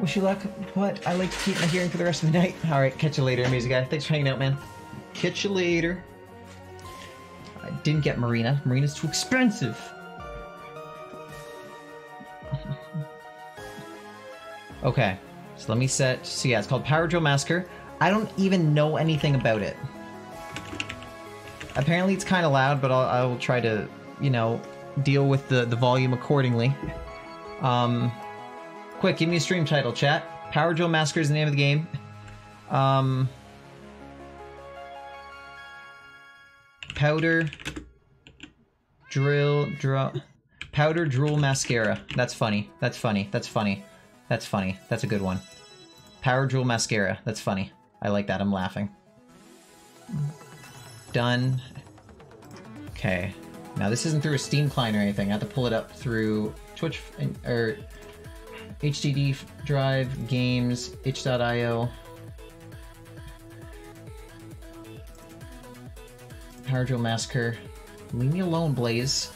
Wish you luck, but I like to keep my hearing for the rest of the night. Alright, catch you later, music guy. Thanks for hanging out, man. Catch you later. I didn't get Marina. Marina's too expensive. okay, so let me set. So yeah, it's called Power Drill Massacre. I don't even know anything about it. Apparently, it's kind of loud, but I'll, I will try to, you know, deal with the the volume accordingly. Um, quick, give me a stream title, chat. Power Drill Massacre is the name of the game. Um, powder drill draw powder drool mascara. That's funny. That's funny. That's funny. That's funny. That's a good one. Power drool mascara. That's funny. I like that. I'm laughing. Done. Okay. Now this isn't through a Steam client or anything. I have to pull it up through Twitch or HDD drive, games, itch.io. Power Massacre. Leave me alone, Blaze.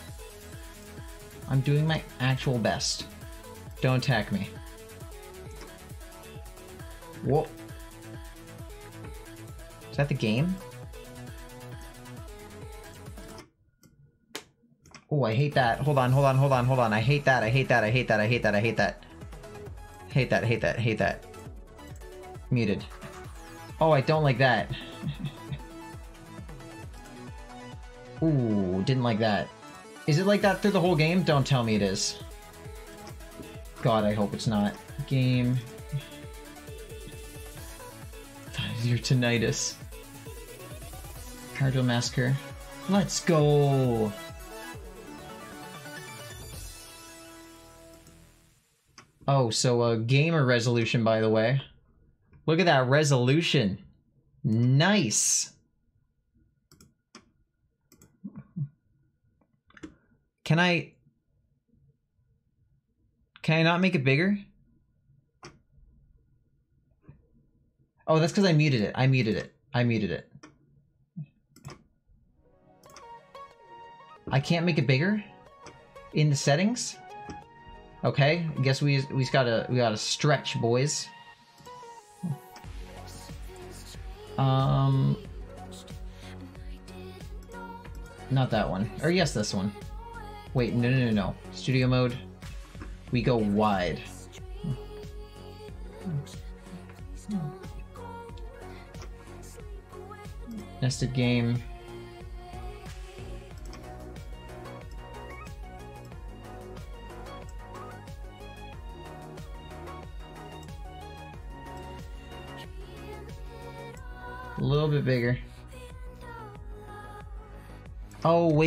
I'm doing my actual best. Don't attack me. Whoa. Is that the game? Oh, I hate that. Hold on, hold on, hold on, hold on. I hate that, I hate that, I hate that, I hate that, I hate that. Hate that, hate that, hate that. Muted. Oh, I don't like that. Ooh, didn't like that. Is it like that through the whole game? Don't tell me it is. God, I hope it's not. Game. Your tinnitus. Cardio Massacre. Let's go! Oh, so a gamer resolution, by the way. Look at that resolution. Nice. Can I... Can I not make it bigger? Oh, that's because I muted it. I muted it. I muted it. I can't make it bigger? In the settings? Okay, I guess we we gotta we gotta stretch, boys. Um, not that one, or yes, this one. Wait, no, no, no, no. Studio mode. We go wide. Nested game.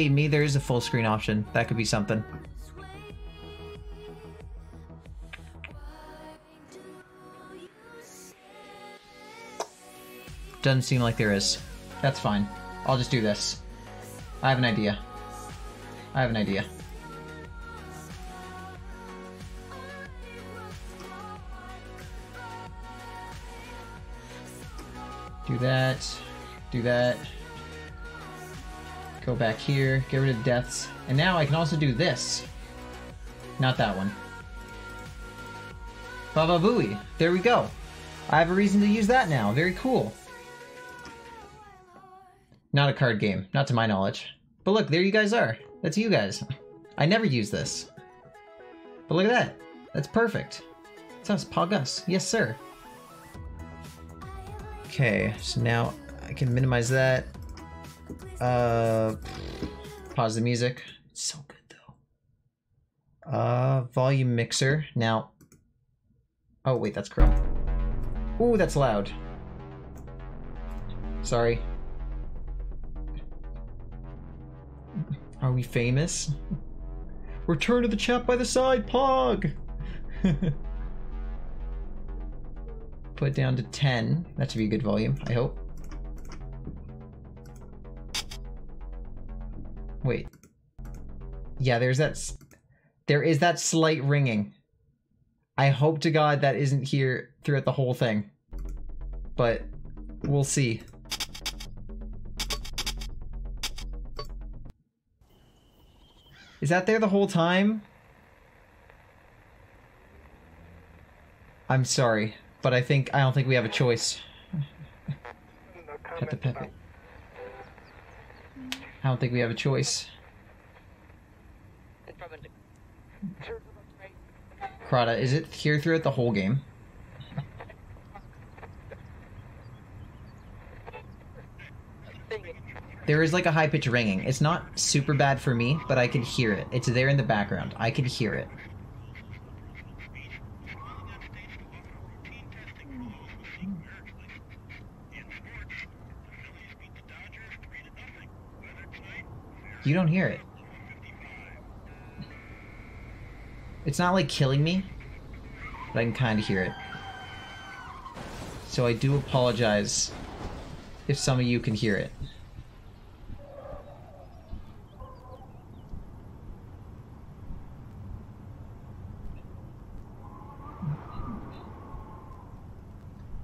Me, there is a full screen option. That could be something. Doesn't seem like there is. That's fine. I'll just do this. I have an idea. I have an idea. Do that. Do that. Go back here. Get rid of deaths. And now I can also do this. Not that one. Baba Booey. There we go. I have a reason to use that now. Very cool. Not a card game. Not to my knowledge. But look, there you guys are. That's you guys. I never use this. But look at that. That's perfect. It's us, Pogus. Yes, sir. Okay, so now I can minimize that. Uh, pause the music. It's so good though. Uh, volume mixer. Now. Oh wait, that's Chrome. Ooh, that's loud. Sorry. Are we famous? Return to the chat by the side, Pog! Put down to 10. That should be a good volume, I hope. Yeah, there's that... There is that slight ringing. I hope to God that isn't here throughout the whole thing. But we'll see. Is that there the whole time? I'm sorry, but I think I don't think we have a choice. Pet the Pepe. I don't think we have a choice. Krata, is it here throughout the whole game? There is like a high pitch ringing. It's not super bad for me, but I can hear it. It's there in the background. I can hear it. You don't hear it. It's not like killing me, but I can kind of hear it. So I do apologize if some of you can hear it.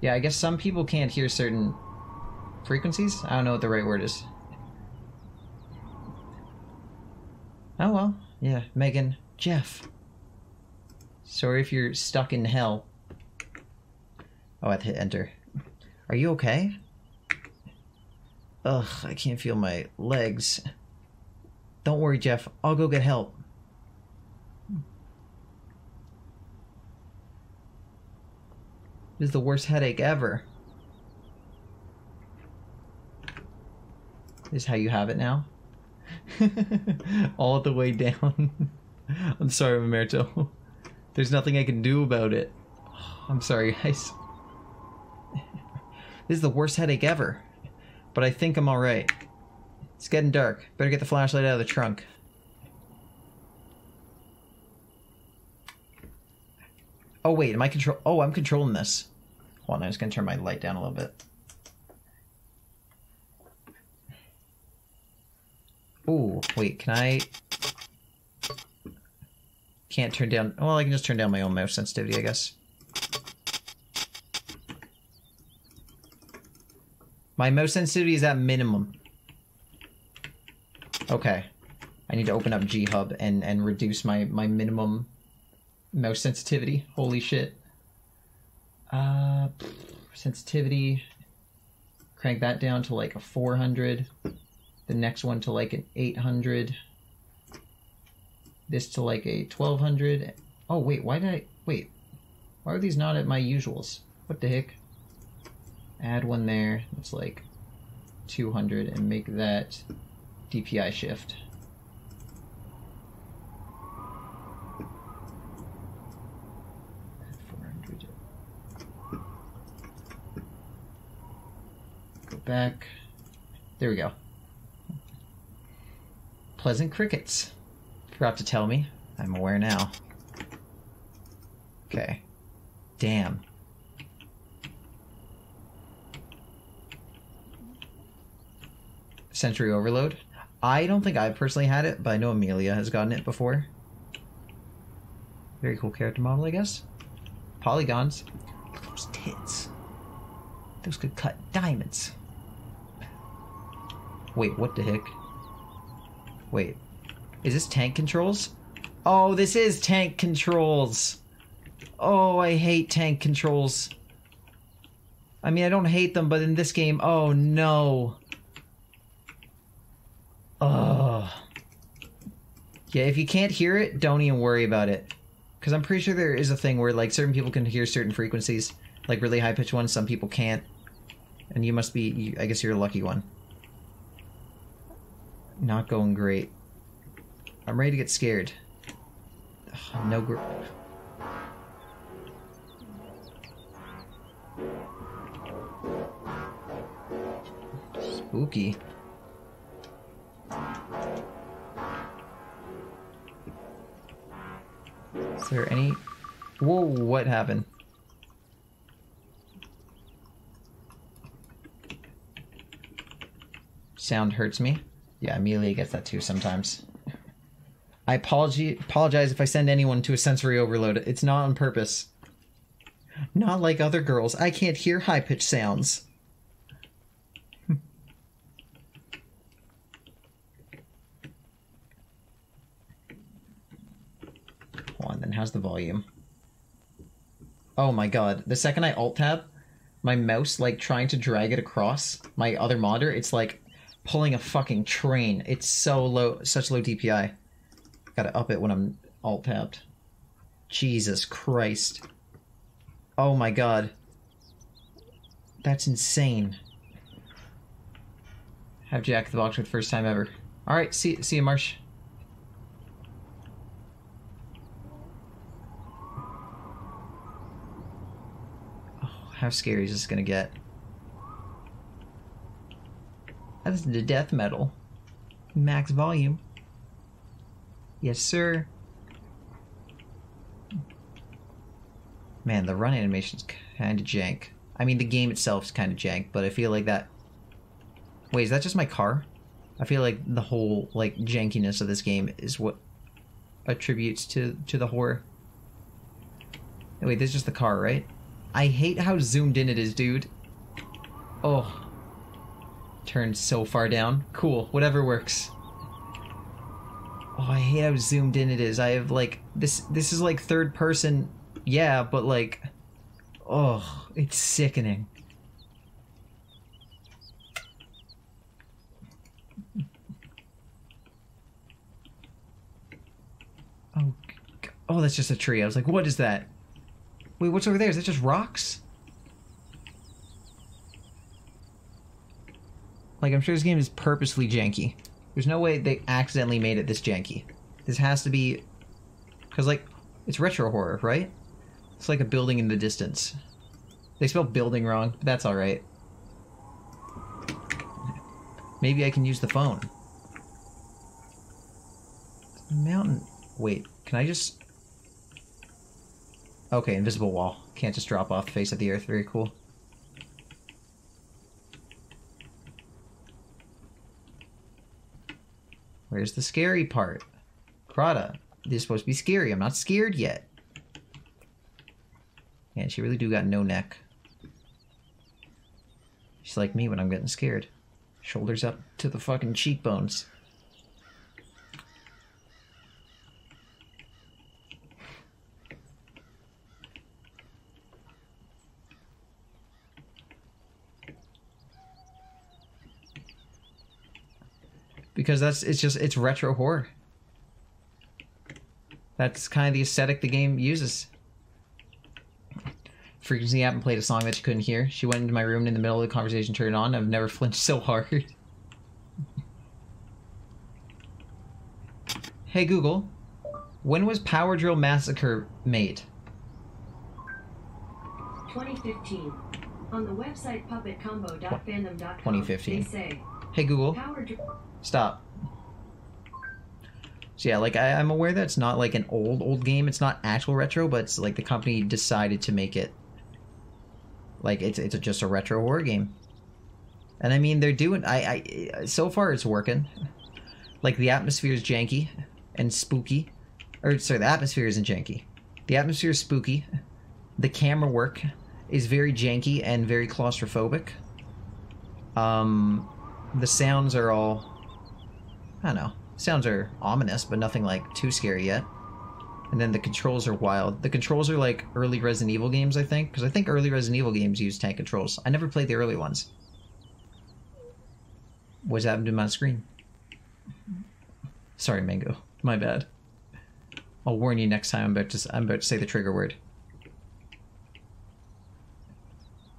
Yeah, I guess some people can't hear certain frequencies. I don't know what the right word is. Oh well, yeah, Megan, Jeff. Sorry if you're stuck in hell. Oh, I hit enter. Are you okay? Ugh, I can't feel my legs. Don't worry, Jeff. I'll go get help. This is the worst headache ever. This is how you have it now? All the way down. I'm sorry, Mamerto. There's nothing I can do about it. I'm sorry, guys. This is the worst headache ever. But I think I'm alright. It's getting dark. Better get the flashlight out of the trunk. Oh wait, am I control? Oh, I'm controlling this. Hold on, I'm just gonna turn my light down a little bit. Ooh, wait, can I? Can't turn down. Well, I can just turn down my own mouse sensitivity, I guess. My mouse sensitivity is at minimum. Okay. I need to open up G-Hub and, and reduce my, my minimum mouse sensitivity. Holy shit. Uh, sensitivity. Crank that down to like a 400. The next one to like an 800. This to like a 1200. Oh, wait, why did I... Wait. Why are these not at my usuals? What the heck? Add one there. That's like 200 and make that DPI shift. Go back. There we go. Pleasant crickets. Forgot to tell me. I'm aware now. Okay. Damn. Sensory overload. I don't think I've personally had it, but I know Amelia has gotten it before. Very cool character model, I guess. Polygons. Look at those tits. Those could cut diamonds. Wait, what the heck? Wait. Is this tank controls? Oh, this is tank controls. Oh, I hate tank controls. I mean, I don't hate them, but in this game, oh no. Oh. Yeah, if you can't hear it, don't even worry about it. Because I'm pretty sure there is a thing where, like, certain people can hear certain frequencies. Like, really high-pitched ones, some people can't. And you must be, I guess you're a lucky one. Not going great. I'm ready to get scared. Ugh, no gr- Spooky. Is there any... Whoa, what happened? Sound hurts me. Yeah, Amelia gets that too sometimes. I apologize if I send anyone to a sensory overload. It's not on purpose. Not like other girls. I can't hear high-pitched sounds. Hold on, then how's the volume? Oh my god. The second I alt tab, my mouse, like trying to drag it across my other monitor, it's like pulling a fucking train. It's so low, such low DPI. Gotta up it when I'm alt tapped. Jesus Christ. Oh my god. That's insane. Have Jack the Box for the first time ever. Alright, see, see you, Marsh. Oh, how scary is this gonna get? That's the death metal. Max volume. Yes, sir. Man, the run animation's kind of jank. I mean, the game itself is kind of jank, but I feel like that... Wait, is that just my car? I feel like the whole, like, jankiness of this game is what attributes to, to the horror. Wait, this is just the car, right? I hate how zoomed in it is, dude. Oh. Turned so far down. Cool, whatever works. Oh, I hate how zoomed in it is. I have, like, this, this is, like, third person yeah, but like, oh, it's sickening. Oh, oh, that's just a tree. I was like, what is that? Wait, what's over there? Is that just rocks? Like, I'm sure this game is purposely janky. There's no way they accidentally made it this janky. This has to be... Because, like, it's retro horror, right? It's like a building in the distance. They spelled building wrong, but that's alright. Maybe I can use the phone. Mountain. Wait, can I just... Okay, invisible wall. Can't just drop off the face of the earth. Very cool. Where's the scary part? Crata, this is supposed to be scary. I'm not scared yet. Yeah, she really do got no neck. She's like me when I'm getting scared. Shoulders up to the fucking cheekbones. Because that's it's just it's retro horror. That's kind of the aesthetic the game uses frequency app and played a song that she couldn't hear. She went into my room and in the middle of the conversation, turned on. I've never flinched so hard. hey Google, when was Power Drill Massacre made? 2015. On the website puppetcombo.fandom.com, 2015. they say, Hey Google, Power stop. So yeah, like I, I'm aware that it's not like an old old game. It's not actual retro, but it's like the company decided to make it like it's it's just a retro horror game. And I mean they're doing I I so far it's working. Like the atmosphere is janky and spooky. Or sorry, the atmosphere isn't janky. The atmosphere is spooky. The camera work is very janky and very claustrophobic. Um the sounds are all I don't know. Sounds are ominous, but nothing like too scary yet. And then the controls are wild. The controls are like early Resident Evil games, I think, because I think early Resident Evil games use tank controls. I never played the early ones. What's happened to my screen? Sorry, Mango. My bad. I'll warn you next time I'm about to I'm about to say the trigger word.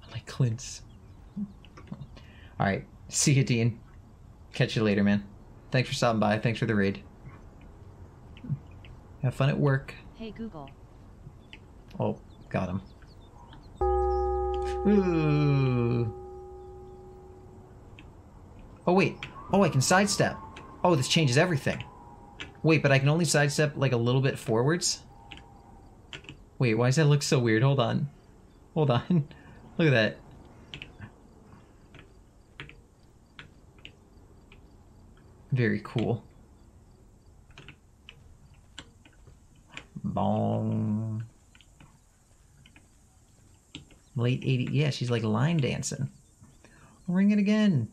I like Clint's. All right, see you, Dean. Catch you later, man. Thanks for stopping by. Thanks for the raid. Have fun at work. Hey Google. Oh, got him. Ooh. Oh wait. Oh, I can sidestep. Oh, this changes everything. Wait, but I can only sidestep like a little bit forwards? Wait, why does that look so weird? Hold on. Hold on. look at that. Very cool. Bong. Late 80s. Yeah, she's like line dancing. Ring it again.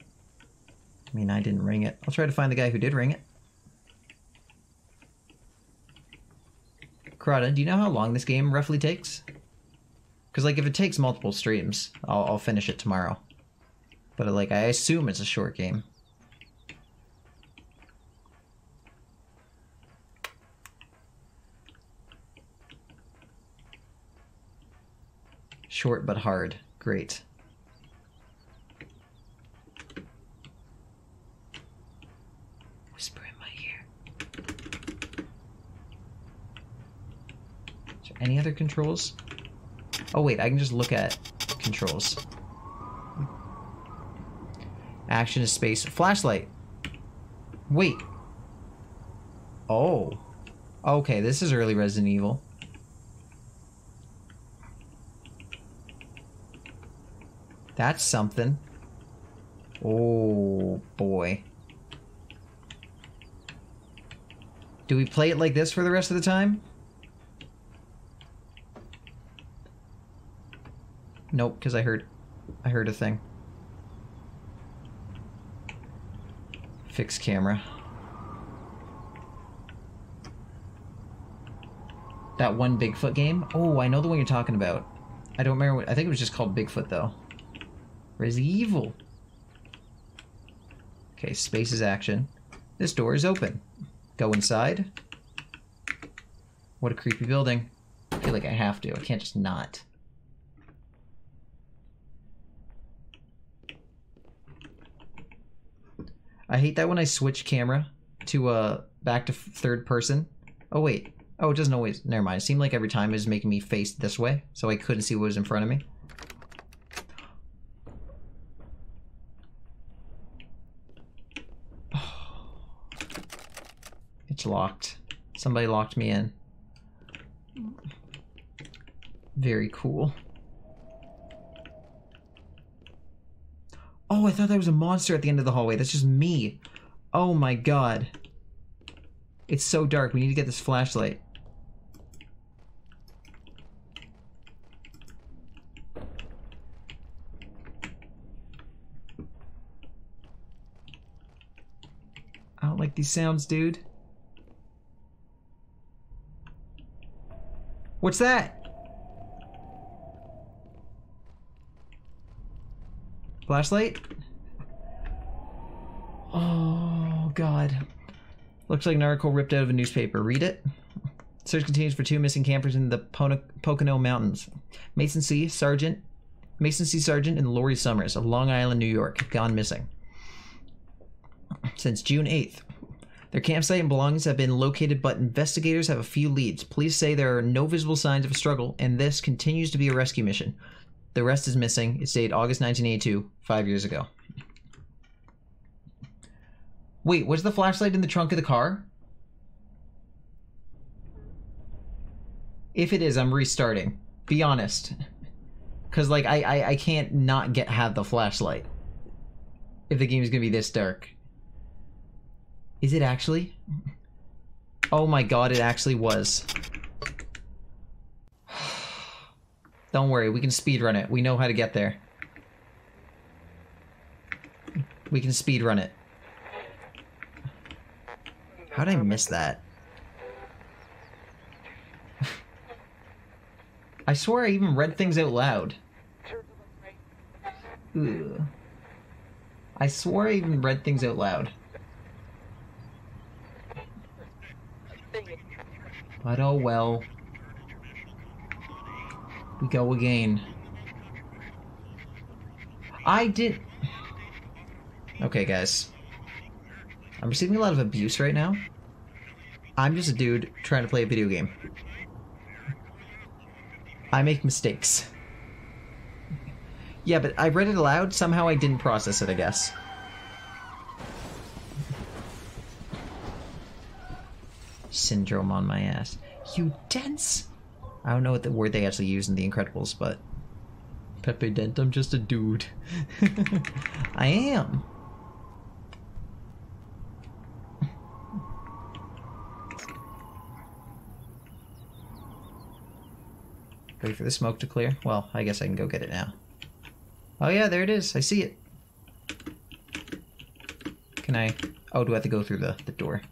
I mean, I didn't ring it. I'll try to find the guy who did ring it. Crata, do you know how long this game roughly takes? Because like if it takes multiple streams, I'll, I'll finish it tomorrow. But like I assume it's a short game. Short but hard. Great. Whisper in my ear. Is there any other controls? Oh wait, I can just look at controls. Action is space. Flashlight. Wait. Oh. Okay, this is early Resident Evil. That's something. Oh boy. Do we play it like this for the rest of the time? Nope, because I heard I heard a thing. Fix camera. That one Bigfoot game? Oh, I know the one you're talking about. I don't remember what I think it was just called Bigfoot though. Resident Evil. Okay, space is action. This door is open. Go inside. What a creepy building. I feel like I have to. I can't just not. I hate that when I switch camera to uh back to third person. Oh wait. Oh, it doesn't always. Never mind. It seemed like every time it was making me face this way, so I couldn't see what was in front of me. It's locked. Somebody locked me in. Very cool. Oh, I thought there was a monster at the end of the hallway. That's just me. Oh my god. It's so dark. We need to get this flashlight. I don't like these sounds, dude. What's that? Flashlight? Oh, God. Looks like an article ripped out of a newspaper. Read it. Search continues for two missing campers in the Pono- Pocono Mountains. Mason C. Sargent, Mason C. Sargent and Lori Summers of Long Island, New York, gone missing since June 8th. Their campsite and belongings have been located, but investigators have a few leads. Police say there are no visible signs of a struggle, and this continues to be a rescue mission. The rest is missing. It's dated August 1982, five years ago. Wait, was the flashlight in the trunk of the car? If it is, I'm restarting. Be honest. Cause like I, I, I can't not get have the flashlight. If the game is gonna be this dark. Is it actually? Oh my god, it actually was. Don't worry, we can speedrun it. We know how to get there. We can speedrun it. How did I miss that? I swear I even read things out loud. Ugh. I swore I even read things out loud. But oh well. We go again. I did. Okay, guys. I'm receiving a lot of abuse right now. I'm just a dude trying to play a video game. I make mistakes. Yeah, but I read it aloud. Somehow I didn't process it, I guess. Syndrome on my ass. You dense! I don't know what the word they actually use in The Incredibles, but... Pepe Dent, I'm just a dude. I am. Wait for the smoke to clear? Well, I guess I can go get it now. Oh yeah, there it is. I see it. Can I... Oh, do I have to go through the, the door?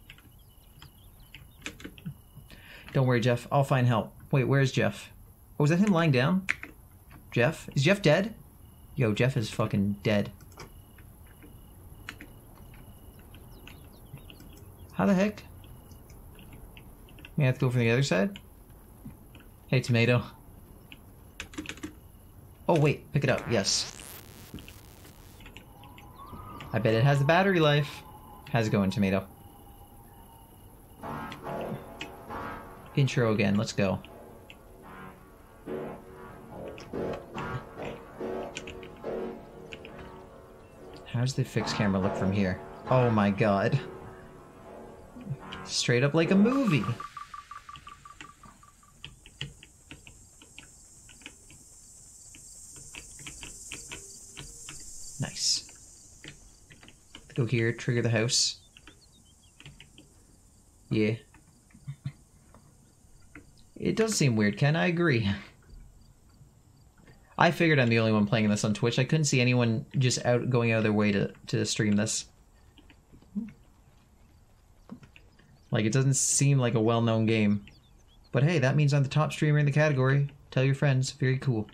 Don't worry, Jeff. I'll find help. Wait, where's Jeff? Oh, was that him lying down? Jeff? Is Jeff dead? Yo, Jeff is fucking dead. How the heck? We have to go from the other side? Hey, tomato. Oh, wait, pick it up. Yes. I bet it has the battery life. How's it going, tomato? Intro again, let's go. How's the fixed camera look from here? Oh my god. Straight up like a movie. Nice. Go here, trigger the house. Yeah. Does seem weird, Ken. I agree. I figured I'm the only one playing this on Twitch. I couldn't see anyone just out going out of their way to, to stream this. Like, it doesn't seem like a well-known game. But hey, that means I'm the top streamer in the category. Tell your friends. Very cool.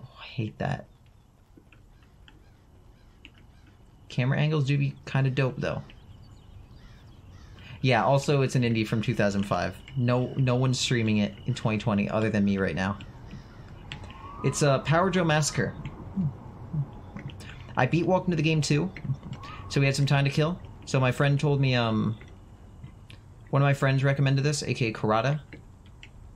Oh, I hate that. Camera angles do be kind of dope, though. Yeah, also it's an indie from 2005. No no one's streaming it in 2020 other than me right now. It's a uh, Power Joe Massacre. I beat Welcome to the Game too, so we had some time to kill. So my friend told me um one of my friends recommended this, aka Karada.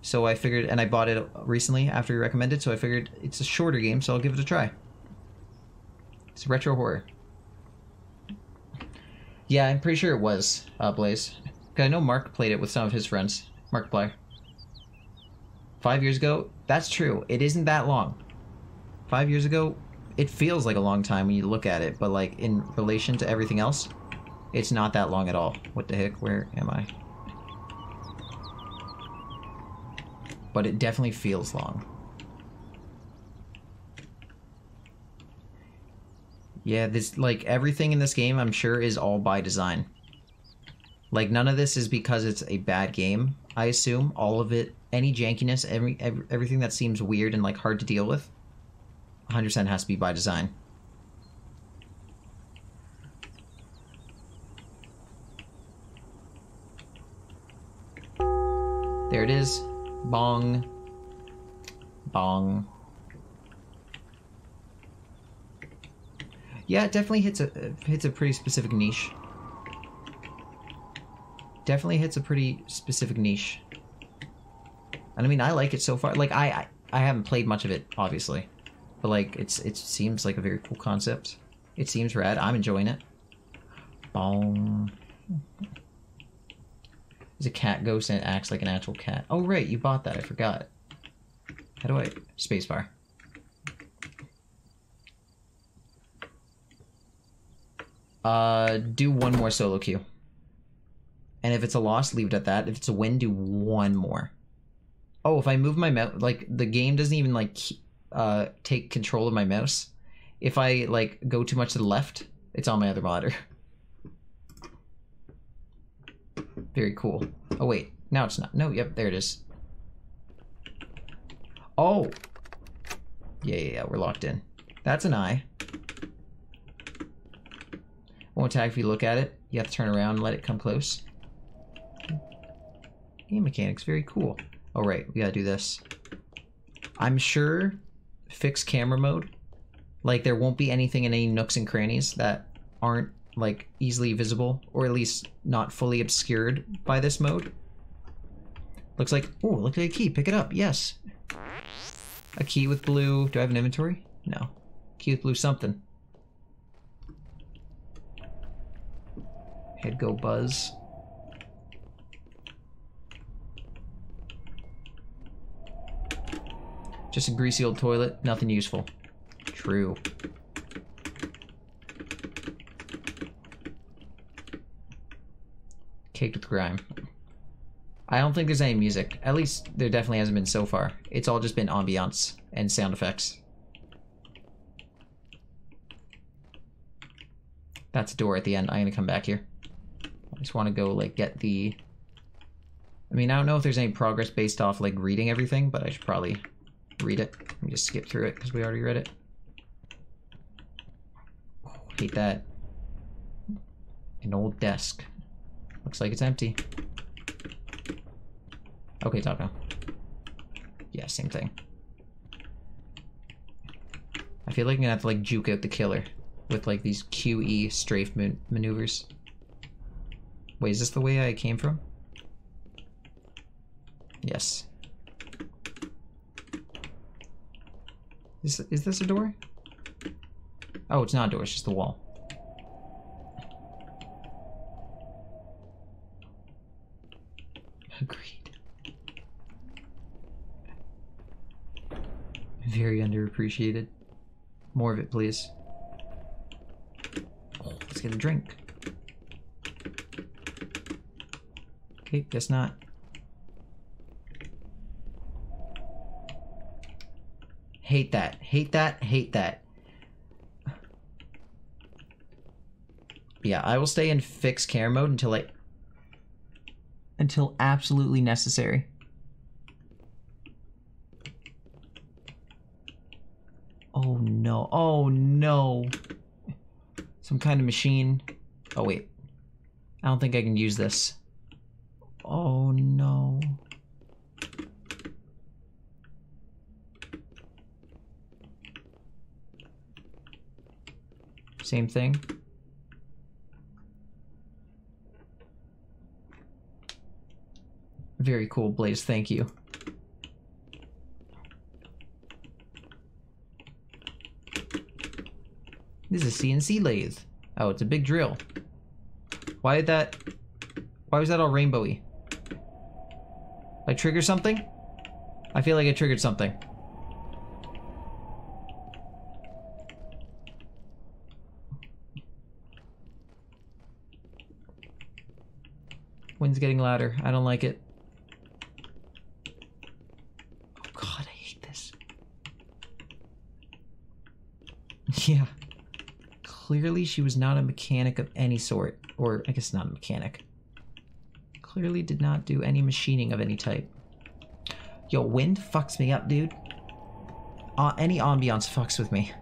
So I figured, and I bought it recently after he recommended. So I figured it's a shorter game, so I'll give it a try. It's retro horror. Yeah, I'm pretty sure it was uh, Blaze. I know Mark played it with some of his friends. Mark Blair. Five years ago, that's true. It isn't that long. Five years ago, it feels like a long time when you look at it, but like in relation to everything else, it's not that long at all. What the heck? Where am I? But it definitely feels long. Yeah, this like everything in this game I'm sure is all by design. Like none of this is because it's a bad game. I assume all of it, any jankiness, every, every everything that seems weird and like hard to deal with, 100% has to be by design. There it is. Bong. Bong. Yeah, it definitely hits a hits a pretty specific niche. Definitely hits a pretty specific niche. And I mean, I like it so far. Like I, I, I haven't played much of it, obviously, but like it's it seems like a very cool concept. It seems rad. I'm enjoying it. Boom. There's a cat ghost and it acts like an actual cat. Oh right, you bought that. I forgot. How do I spacebar? Uh, do one more solo queue. And if it's a loss, leave it at that. If it's a win, do one more. Oh, if I move my mouse, like the game doesn't even like uh take control of my mouse. If I like go too much to the left, it's on my other monitor. Very cool. Oh wait, now it's not. No, yep, there it is. Oh. Yeah, yeah, yeah, we're locked in. That's an eye. Won't attack if you look at it. You have to turn around and let it come close. Game mechanics, very cool. Oh right, we gotta do this. I'm sure fixed camera mode, like there won't be anything in any nooks and crannies that aren't like easily visible, or at least not fully obscured by this mode. Looks like, oh, look at a key, pick it up, yes. A key with blue, do I have an inventory? No. Key with blue something. Head go buzz. Just a greasy old toilet, nothing useful. True. Caked with grime. I don't think there's any music. At least there definitely hasn't been so far. It's all just been ambiance and sound effects. That's a door at the end. I'm gonna come back here. I just want to go like get the. I mean, I don't know if there's any progress based off like reading everything, but I should probably read it. Let me just skip through it because we already read it. Oh, hate that. An old desk. Looks like it's empty. Okay, Taco. Yeah, same thing. I feel like I'm gonna have to like juke out the killer with like these QE strafe man maneuvers. Wait, is this the way I came from? Yes. Is, is this a door? Oh, it's not a door, it's just the wall. Agreed. Very underappreciated. More of it, please. Oh, let's get a drink. Okay, guess not. Hate that. Hate that. Hate that. Yeah, I will stay in fixed care mode until I... Until absolutely necessary. Oh no. Oh no. Some kind of machine. Oh wait. I don't think I can use this. Oh no. Same thing. Very cool, Blaze. Thank you. This is a CNC lathe. Oh, it's a big drill. Why did that... Why was that all rainbowy? I trigger something? I feel like I triggered something. Wind's getting louder. I don't like it. Oh god, I hate this. yeah. Clearly she was not a mechanic of any sort. Or, I guess not a mechanic. Clearly did not do any machining of any type. Yo, wind fucks me up, dude. Uh, any ambiance fucks with me.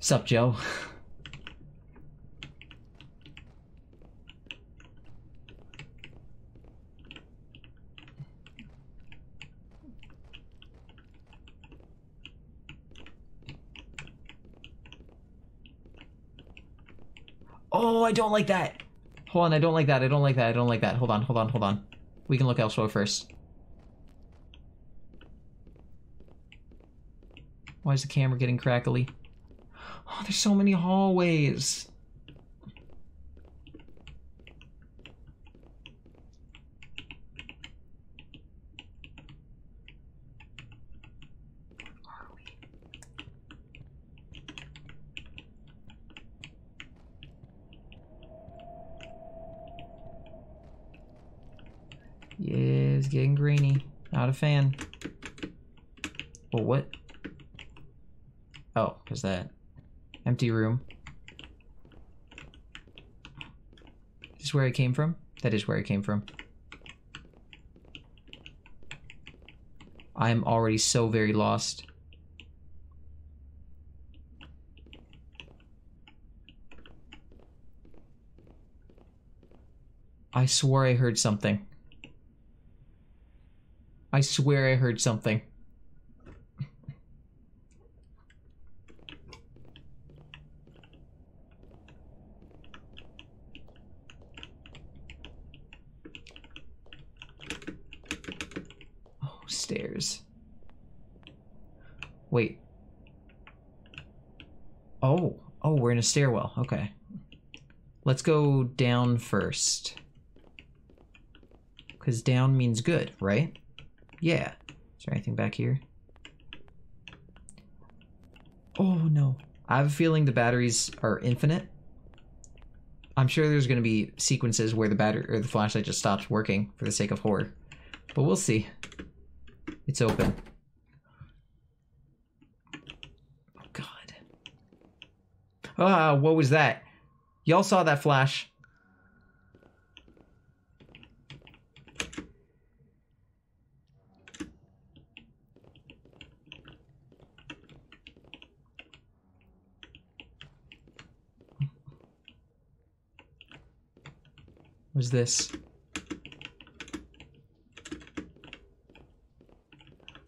Sup, Joe? Oh, I don't like that. Hold on, I don't like that. I don't like that. I don't like that. Hold on, hold on, hold on. We can look elsewhere first. Why is the camera getting crackly? Oh, there's so many hallways. Are we? Yeah, it's getting grainy. Not a fan. Well, what? Oh, because that empty room. This Is where I came from? That is where I came from. I'm already so very lost. I swore I heard something. I swear I heard something. Oh, stairs. Wait. Oh, oh, we're in a stairwell. Okay. Let's go down first. Because down means good, right? Yeah. Is there anything back here? Oh no. I have a feeling the batteries are infinite. I'm sure there's going to be sequences where the battery or the flashlight just stops working for the sake of horror. But we'll see. It's open. Oh god. Ah, what was that? Y'all saw that flash. What's this?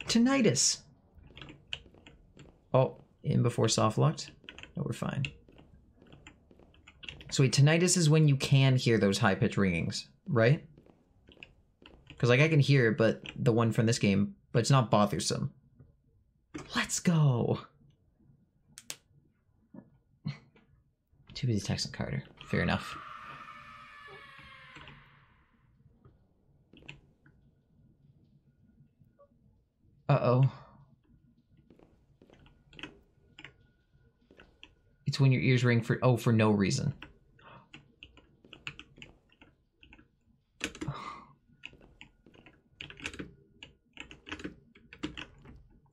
Tinnitus. Oh, in before soft locked? No, we're fine. So wait, tinnitus is when you can hear those high pitched ringings, right? Because like I can hear it, but the one from this game, but it's not bothersome. Let's go. Too busy texting Carter. Fair enough. Uh-oh. It's when your ears ring for oh for no reason.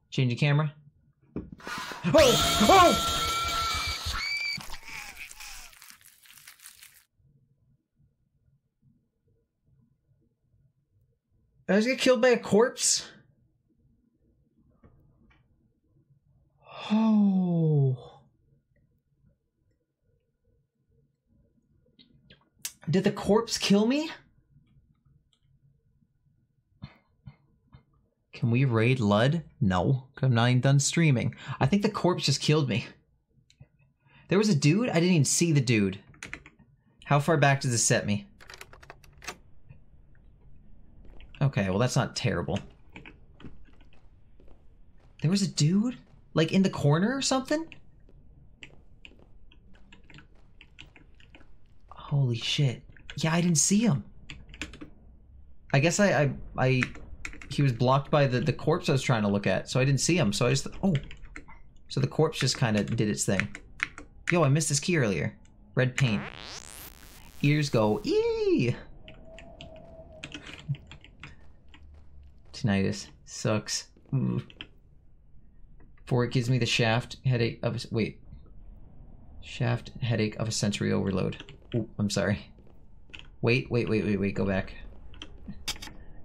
Change the camera. Oh! Oh! I was get killed by a corpse? Oh. Did the corpse kill me? Can we raid Lud? No, I'm not even done streaming. I think the corpse just killed me. There was a dude? I didn't even see the dude. How far back does this set me? Okay, well that's not terrible. There was a dude? Like in the corner or something? Holy shit. Yeah, I didn't see him. I guess I, I, I, he was blocked by the, the corpse I was trying to look at, so I didn't see him, so I just, oh. So the corpse just kind of did its thing. Yo, I missed this key earlier. Red paint. Ears go, eee! Tinnitus. Sucks. Ooh. For it gives me the shaft headache of, wait. Shaft headache of a sensory overload. Ooh, I'm sorry. Wait, wait, wait, wait, wait, go back.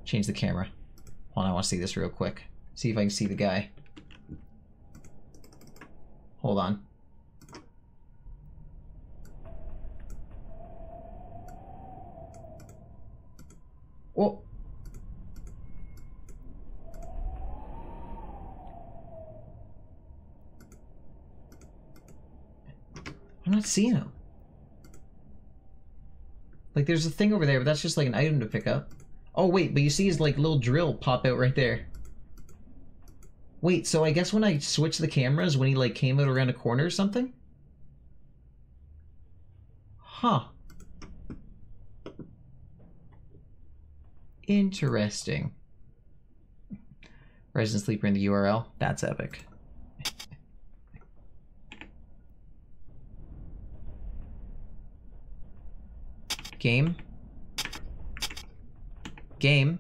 Change the camera. Hold on, I want to see this real quick. See if I can see the guy. Hold on. Oh. I'm not seeing him. Like there's a thing over there, but that's just like an item to pick up. Oh wait, but you see his like little drill pop out right there. Wait, so I guess when I switched the cameras, when he like came out around a corner or something? Huh. Interesting. Resident Sleeper in the URL. That's epic. Game. Game.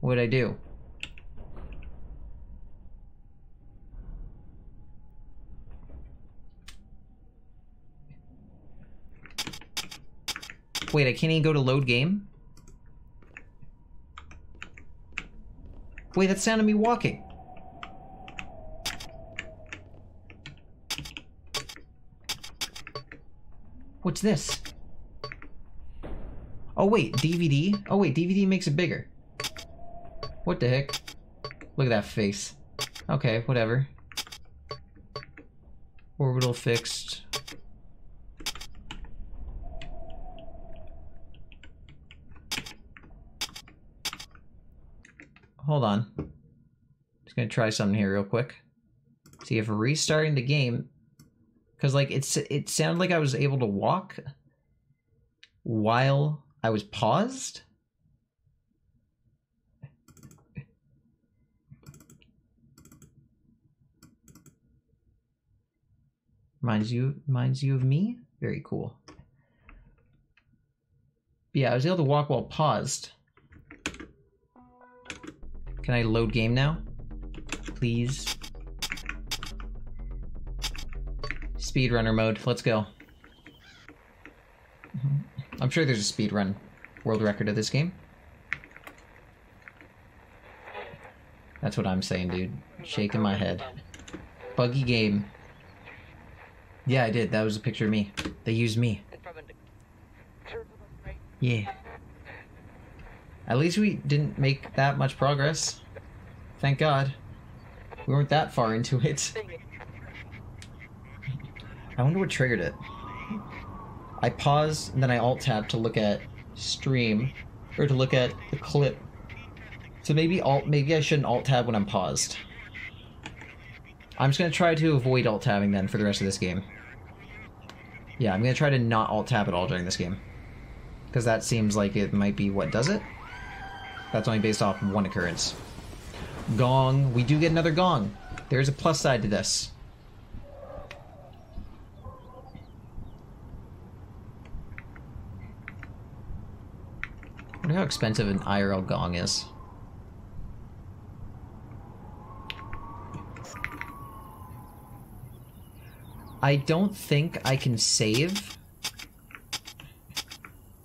What'd I do? Wait, I can't even go to load game? Wait, that sounded me walking. What's this? Oh wait, DVD? Oh wait, DVD makes it bigger. What the heck? Look at that face. Okay, whatever. Orbital fixed. Hold on. Just gonna try something here real quick. See if restarting the game because like it's it sounded like I was able to walk while I was paused. Reminds you reminds you of me? Very cool. Yeah, I was able to walk while paused. Can I load game now? Please. Speedrunner mode. Let's go. Mm-hmm. I'm sure there's a speedrun world record of this game. That's what I'm saying, dude. Shaking my head. Buggy game. Yeah, I did. That was a picture of me. They used me. Yeah. At least we didn't make that much progress. Thank God. We weren't that far into it. I wonder what triggered it. I pause, and then I alt tab to look at stream, or to look at the clip. So maybe alt, maybe I shouldn't alt tab when I'm paused. I'm just gonna try to avoid alt tabbing then for the rest of this game. Yeah, I'm gonna try to not alt tab at all during this game. Because that seems like it might be what does it. That's only based off one occurrence. Gong. We do get another gong. There's a plus side to this. Wonder how expensive an IRL gong is. I don't think I can save.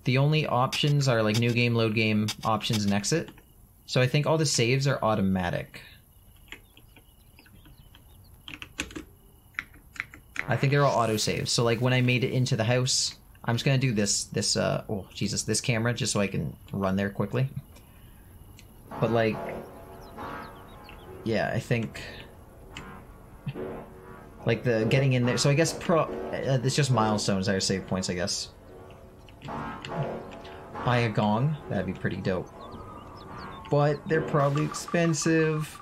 The only options are like new game, load game, options, and exit. So I think all the saves are automatic. I think they're all auto saves. So like when I made it into the house, I'm just gonna do this this uh oh Jesus this camera just so I can run there quickly. But like, yeah, I think like the getting in there. So I guess pro uh, it's just milestones that are save points. I guess. Buy a gong. That'd be pretty dope. But they're probably expensive.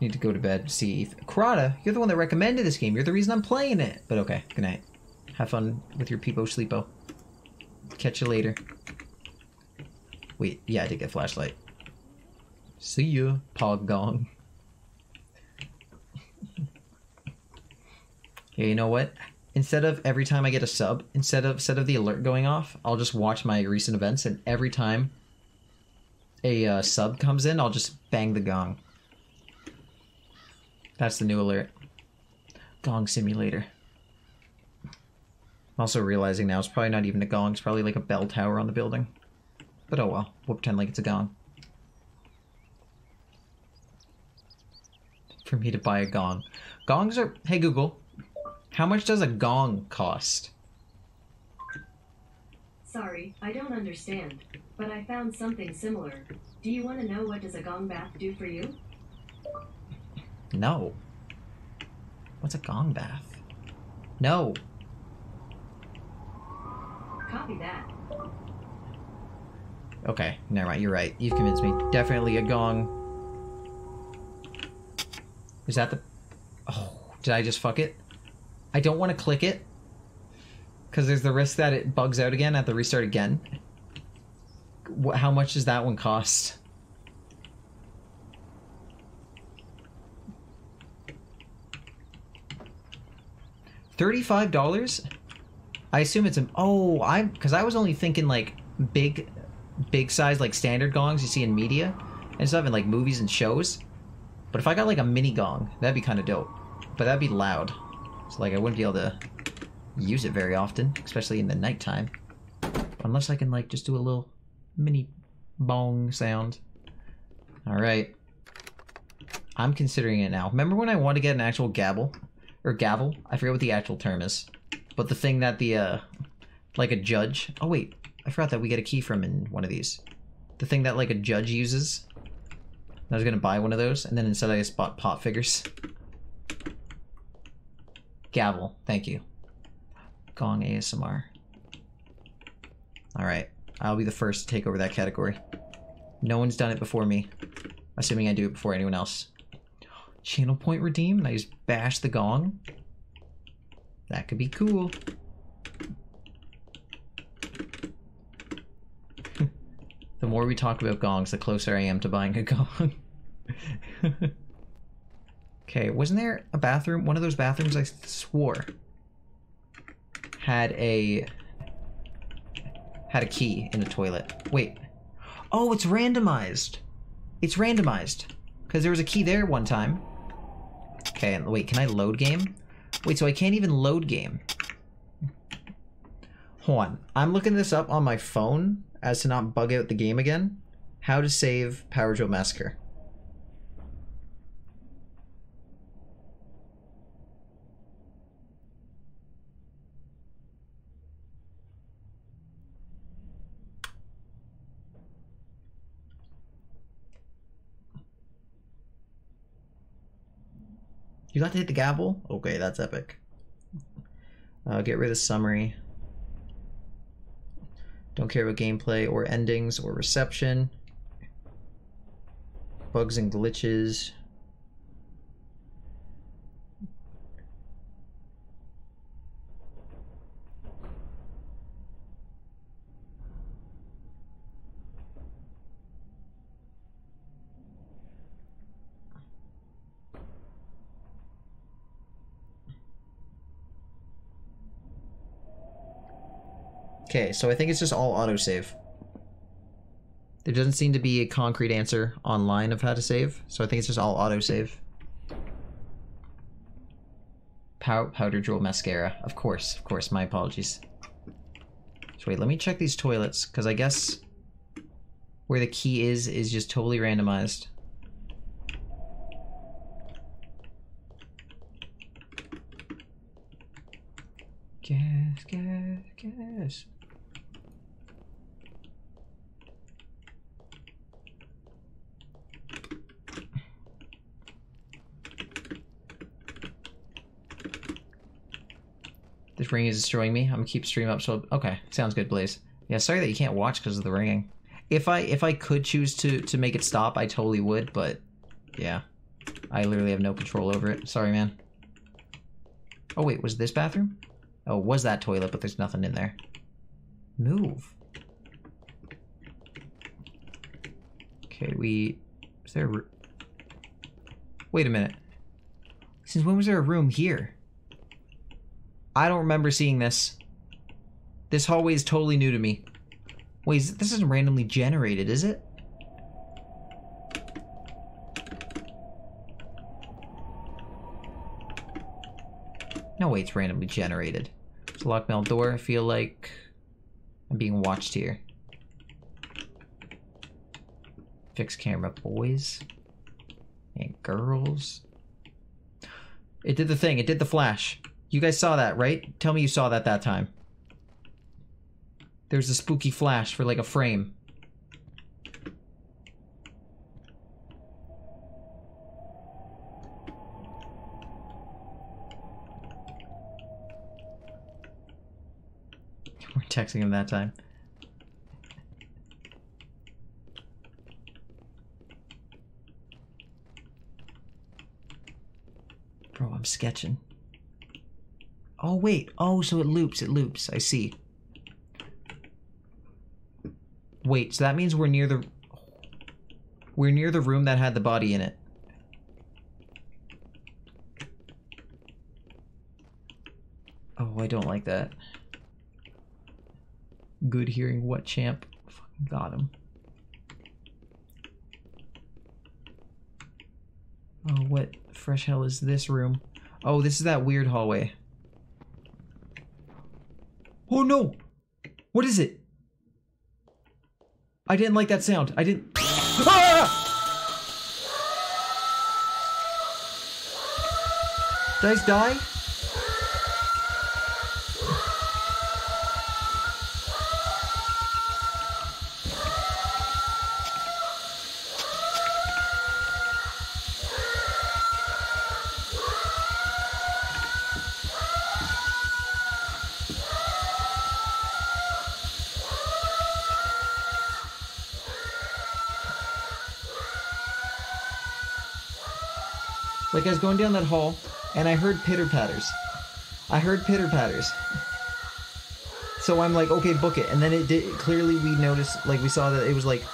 Need to go to bed. See, Karada, you're the one that recommended this game. You're the reason I'm playing it. But okay, good night. Have fun with your peepo sleepo. Catch you later. Wait, yeah, I did get flashlight. See ya, Pog Gong. yeah, you know what? Instead of every time I get a sub, instead of instead of the alert going off, I'll just watch my recent events, and every time a uh, sub comes in, I'll just bang the gong. That's the new alert. Gong simulator. I'm also realizing now it's probably not even a gong, it's probably like a bell tower on the building. But oh well, we'll pretend like it's a gong. For me to buy a gong. Gongs are... Hey Google, how much does a gong cost? Sorry, I don't understand. But I found something similar. Do you want to know what does a gong bath do for you? No. What's a gong bath? No. Copy that. Okay, never mind. You're right. You've convinced me. Definitely a gong. Is that the... Oh, did I just fuck it? I don't want to click it. Because there's the risk that it bugs out again at the restart again. How much does that one cost? Thirty-five dollars? I assume it's a. Oh, I'm because I was only thinking like big, big size like standard gongs you see in media and stuff in like movies and shows. But if I got like a mini gong, that'd be kind of dope. But that'd be loud, so like I wouldn't be able to use it very often, especially in the nighttime. Unless I can like just do a little mini bong sound. All right. I'm considering it now. Remember when I wanted to get an actual gabble or gavel? I forget what the actual term is. But the thing that the uh like a judge. Oh wait, I forgot that we get a key from in one of these. The thing that like a judge uses. I was gonna buy one of those, and then instead I just bought pop figures. Gavel, thank you. Gong ASMR. Alright, I'll be the first to take over that category. No one's done it before me. Assuming I do it before anyone else. Channel point redeem, and I just bash the gong. That could be cool. the more we talk about gongs, the closer I am to buying a gong. okay, wasn't there a bathroom? One of those bathrooms I swore had a had a key in the toilet. Wait. Oh, it's randomized. It's randomized. Because there was a key there one time. Okay, wait, can I load game? Wait, so I can't even load game. Hold on. I'm looking this up on my phone as to not bug out the game again. How to save Power Drill Massacre. You got to hit the gavel? Okay, that's epic. Uh, get rid of summary. Don't care about gameplay or endings or reception. Bugs and glitches. Okay, so I think it's just all autosave. There doesn't seem to be a concrete answer online of how to save, so I think it's just all autosave. Pow powder jewel mascara. Of course, of course, my apologies. So wait, let me check these toilets, because I guess where the key is is just totally randomized. Is destroying me. I'm gonna keep stream up. So okay, sounds good, Blaze. Yeah, sorry that you can't watch because of the ringing. If I if I could choose to to make it stop, I totally would. But yeah, I literally have no control over it. Sorry, man. Oh wait, was this bathroom? Oh, was that toilet? But there's nothing in there. Move. Okay, we. Is there? A... Wait a minute. Since when was there a room here? I don't remember seeing this. This hallway is totally new to me. Wait, this isn't randomly generated, is it? No way it's randomly generated. It's a locked metal door. I feel like I'm being watched here. Fix camera boys and girls. It did the thing. It did the flash. You guys saw that, right? Tell me you saw that that time. There's a spooky flash for like a frame. We're texting him that time. Bro, I'm sketching. Oh, wait. Oh, so it loops. It loops. I see. Wait, so that means we're near the... We're near the room that had the body in it. Oh, I don't like that. Good hearing what champ? Fucking got him. Oh, what fresh hell is this room? Oh, this is that weird hallway. Oh no! What is it? I didn't like that sound. I didn't. Ah! Did I just die? Going down that hall and I heard pitter patters. I heard pitter patters. So I'm like, okay, book it. And then it did clearly we noticed like we saw that it was like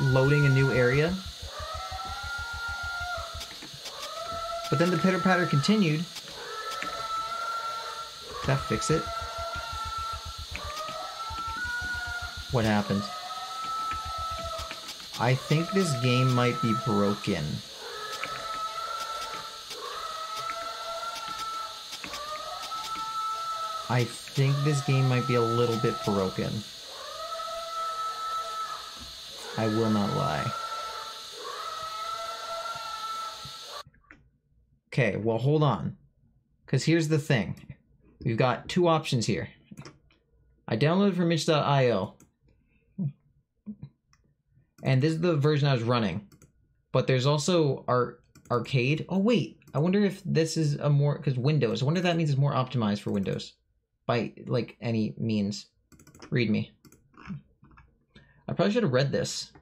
loading a new area. But then the pitter patter continued. That fix it? What happened? I think this game might be broken. I think this game might be a little bit broken. I will not lie. Okay, well, hold on. Because here's the thing. We've got two options here. I downloaded from itch.io. And this is the version I was running. But there's also our arcade. Oh, wait. I wonder if this is a more because Windows. I wonder if that means it's more optimized for Windows by like any means. Read me. I probably should have read this.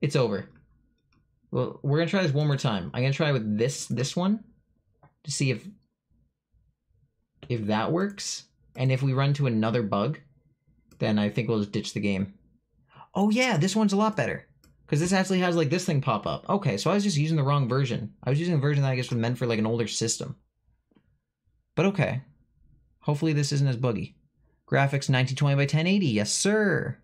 It's over. Well, we're gonna try this one more time. I'm gonna try with this this one to see if if that works. And if we run to another bug, then I think we'll just ditch the game. Oh yeah, this one's a lot better. Because this actually has like this thing pop up. Okay, so I was just using the wrong version. I was using a version that I guess was meant for like an older system. But okay. Hopefully this isn't as buggy. Graphics 1920 by 1080, yes sir.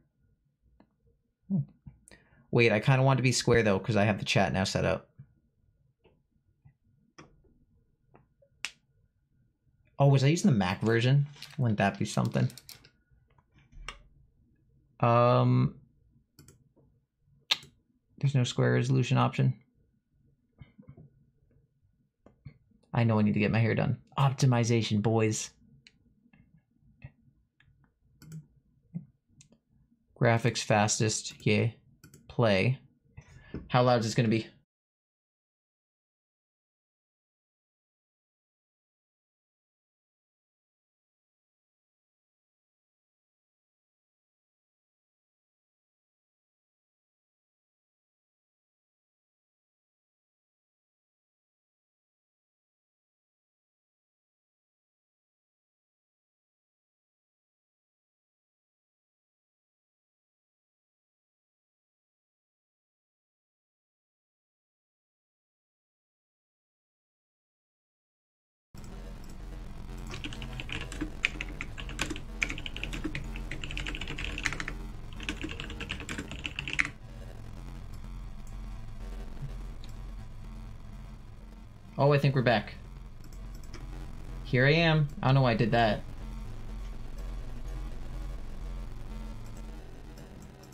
Wait, I kind of want to be square though because I have the chat now set up. Oh, was I using the Mac version? Wouldn't that be something? Um, there's no square resolution option. I know I need to get my hair done. Optimization, boys. Graphics fastest, yeah. Play. How loud is this going to be? Oh, I think we're back. Here I am. I don't know why I did that.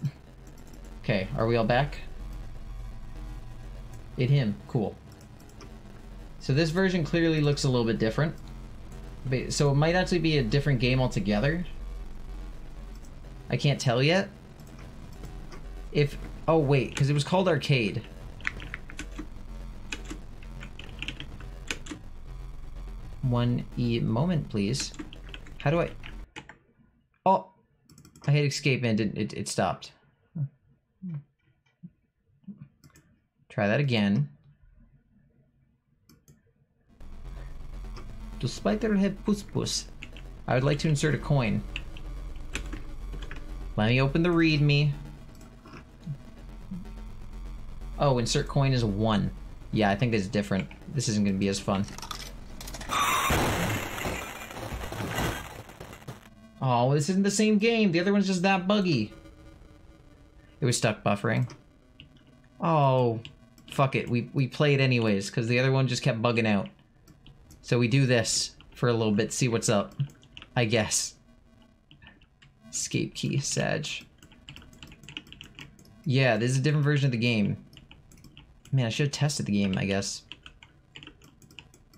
okay, are we all back? It him. Cool. So this version clearly looks a little bit different. So it might actually be a different game altogether. I can't tell yet. If... Oh, wait, because it was called Arcade. One E moment, please. How do I... Oh! I hit escape and it, it, it stopped. Try that again. Despite their head puss puss, I would like to insert a coin. Let me open the readme. Oh, insert coin is one. Yeah, I think it's different. This isn't going to be as fun. Oh, this isn't the same game. The other one's just that buggy. It was stuck buffering. Oh, fuck it. We, we played anyways, because the other one just kept bugging out. So we do this for a little bit, see what's up. I guess. Escape key, Sag. Yeah, this is a different version of the game. Man, I should have tested the game, I guess.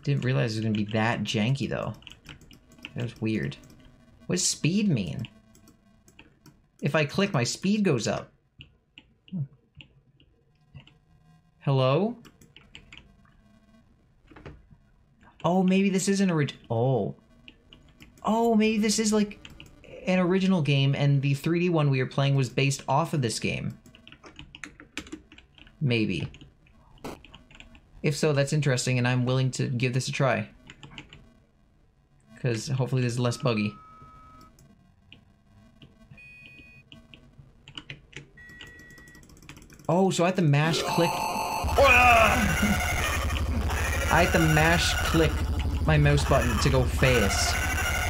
Didn't realize it was going to be that janky, though. That was weird. What does speed mean? If I click, my speed goes up. Hello? Oh, maybe this is an original... Oh. Oh, maybe this is like an original game and the 3D one we were playing was based off of this game. Maybe. If so, that's interesting and I'm willing to give this a try. Because hopefully this is less buggy. Oh, so I have to mash click. I have to mash click my mouse button to go fast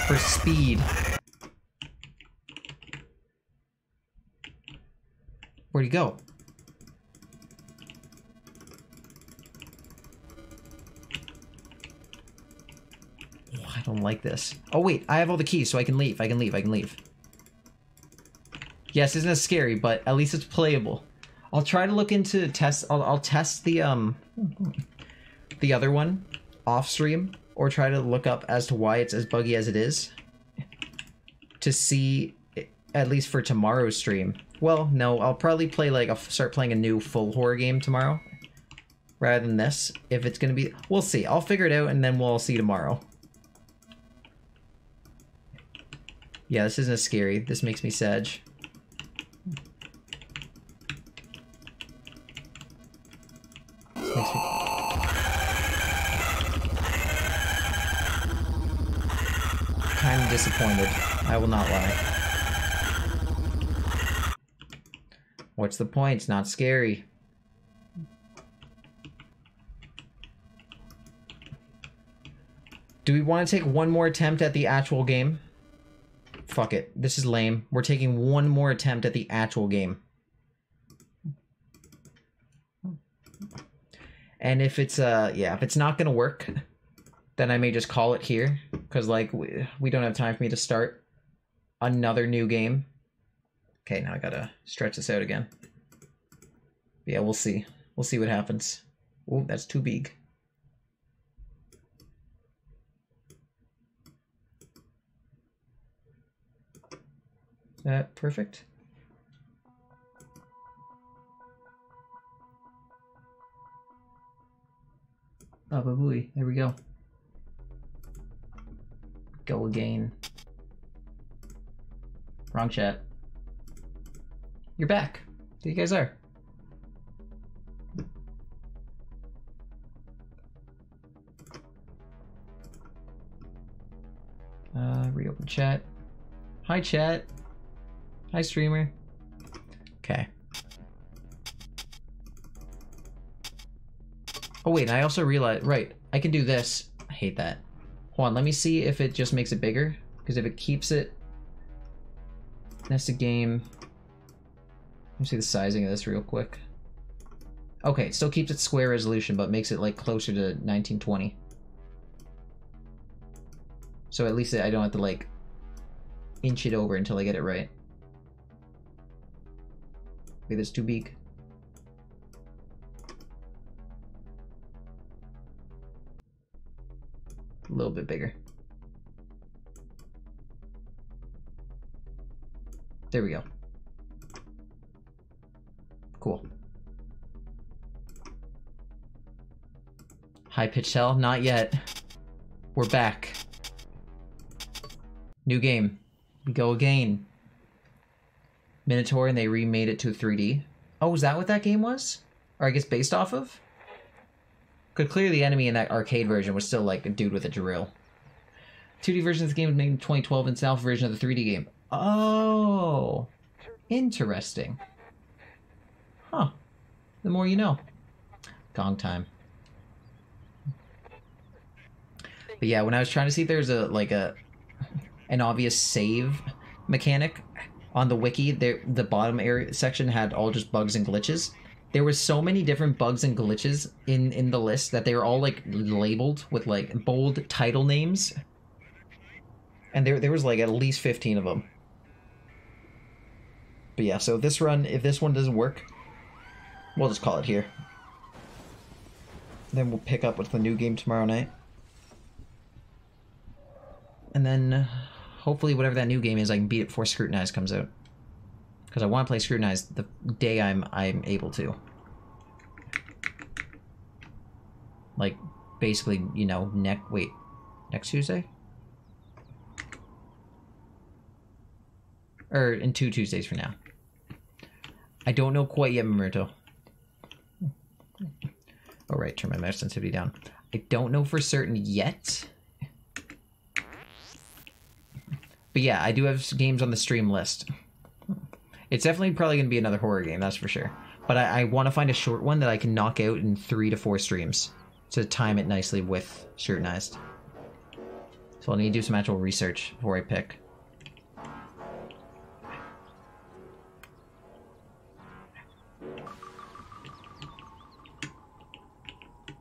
for speed. Where'd he go? Oh, I don't like this. Oh wait, I have all the keys so I can leave, I can leave, I can leave. Yes, isn't as scary, but at least it's playable. I'll try to look into test. I'll, I'll test the um the other one off stream, or try to look up as to why it's as buggy as it is, to see at least for tomorrow's stream Well, no, I'll probably play like, I'll start playing a new full horror game tomorrow. Rather than this. If it's gonna be, we'll see. I'll figure it out and then we'll see tomorrow. Yeah, this isn't as scary. This makes me sad. Disappointed. I will not lie. What's the point? It's not scary. Do we want to take one more attempt at the actual game? Fuck it. This is lame. We're taking one more attempt at the actual game. And if it's, uh, yeah, if it's not gonna work, then I may just call it here. Because, like, we, we don't have time for me to start another new game. Okay, now I gotta stretch this out again. Yeah, we'll see. We'll see what happens. Oh, that's too big. Is that perfect? Oh, booey. There we go. Go again. Wrong chat. You're back. There you guys are. Uh, reopen chat. Hi, chat. Hi, streamer. Okay. Oh, wait, I also realized... Right, I can do this. I hate that. Hold on, let me see if it just makes it bigger. Because if it keeps it... that's Nested game... Let me see the sizing of this real quick. Okay, it still keeps it square resolution, but makes it like closer to 1920. So at least I don't have to like inch it over until I get it right. Maybe that's too big. A little bit bigger. There we go. Cool. High pitch tell? Not yet. We're back. New game. We go again. Minotaur and they remade it to 3D. Oh, is that what that game was? Or I guess based off of? Because clearly the enemy in that arcade version was still like a dude with a drill. 2D version of the game was made in 2012 and South version of the 3D game. Oh, interesting. Huh. The more you know. Gong time. But yeah, when I was trying to see if there's a like a an obvious save mechanic on the wiki, there the bottom area section had all just bugs and glitches. There was so many different bugs and glitches in in the list that they were all like labeled with like bold title names. And there there was like at least 15 of them. But yeah, so this run, if this one doesn't work, we'll just call it here. Then we'll pick up with the new game tomorrow night. And then hopefully whatever that new game is, I can beat it before Scrutinize comes out. Because I want to play Scrutinize the day I'm I'm able to. Like basically, you know, next wait, next Tuesday? Or in two Tuesdays from now. I don't know quite yet, Mamerto. Oh right, turn my mouse sensitivity down. I don't know for certain yet. But yeah, I do have games on the stream list. It's definitely probably going to be another horror game, that's for sure. But I, I want to find a short one that I can knock out in three to four streams to time it nicely with scrutinized. So I'll need to do some actual research before I pick.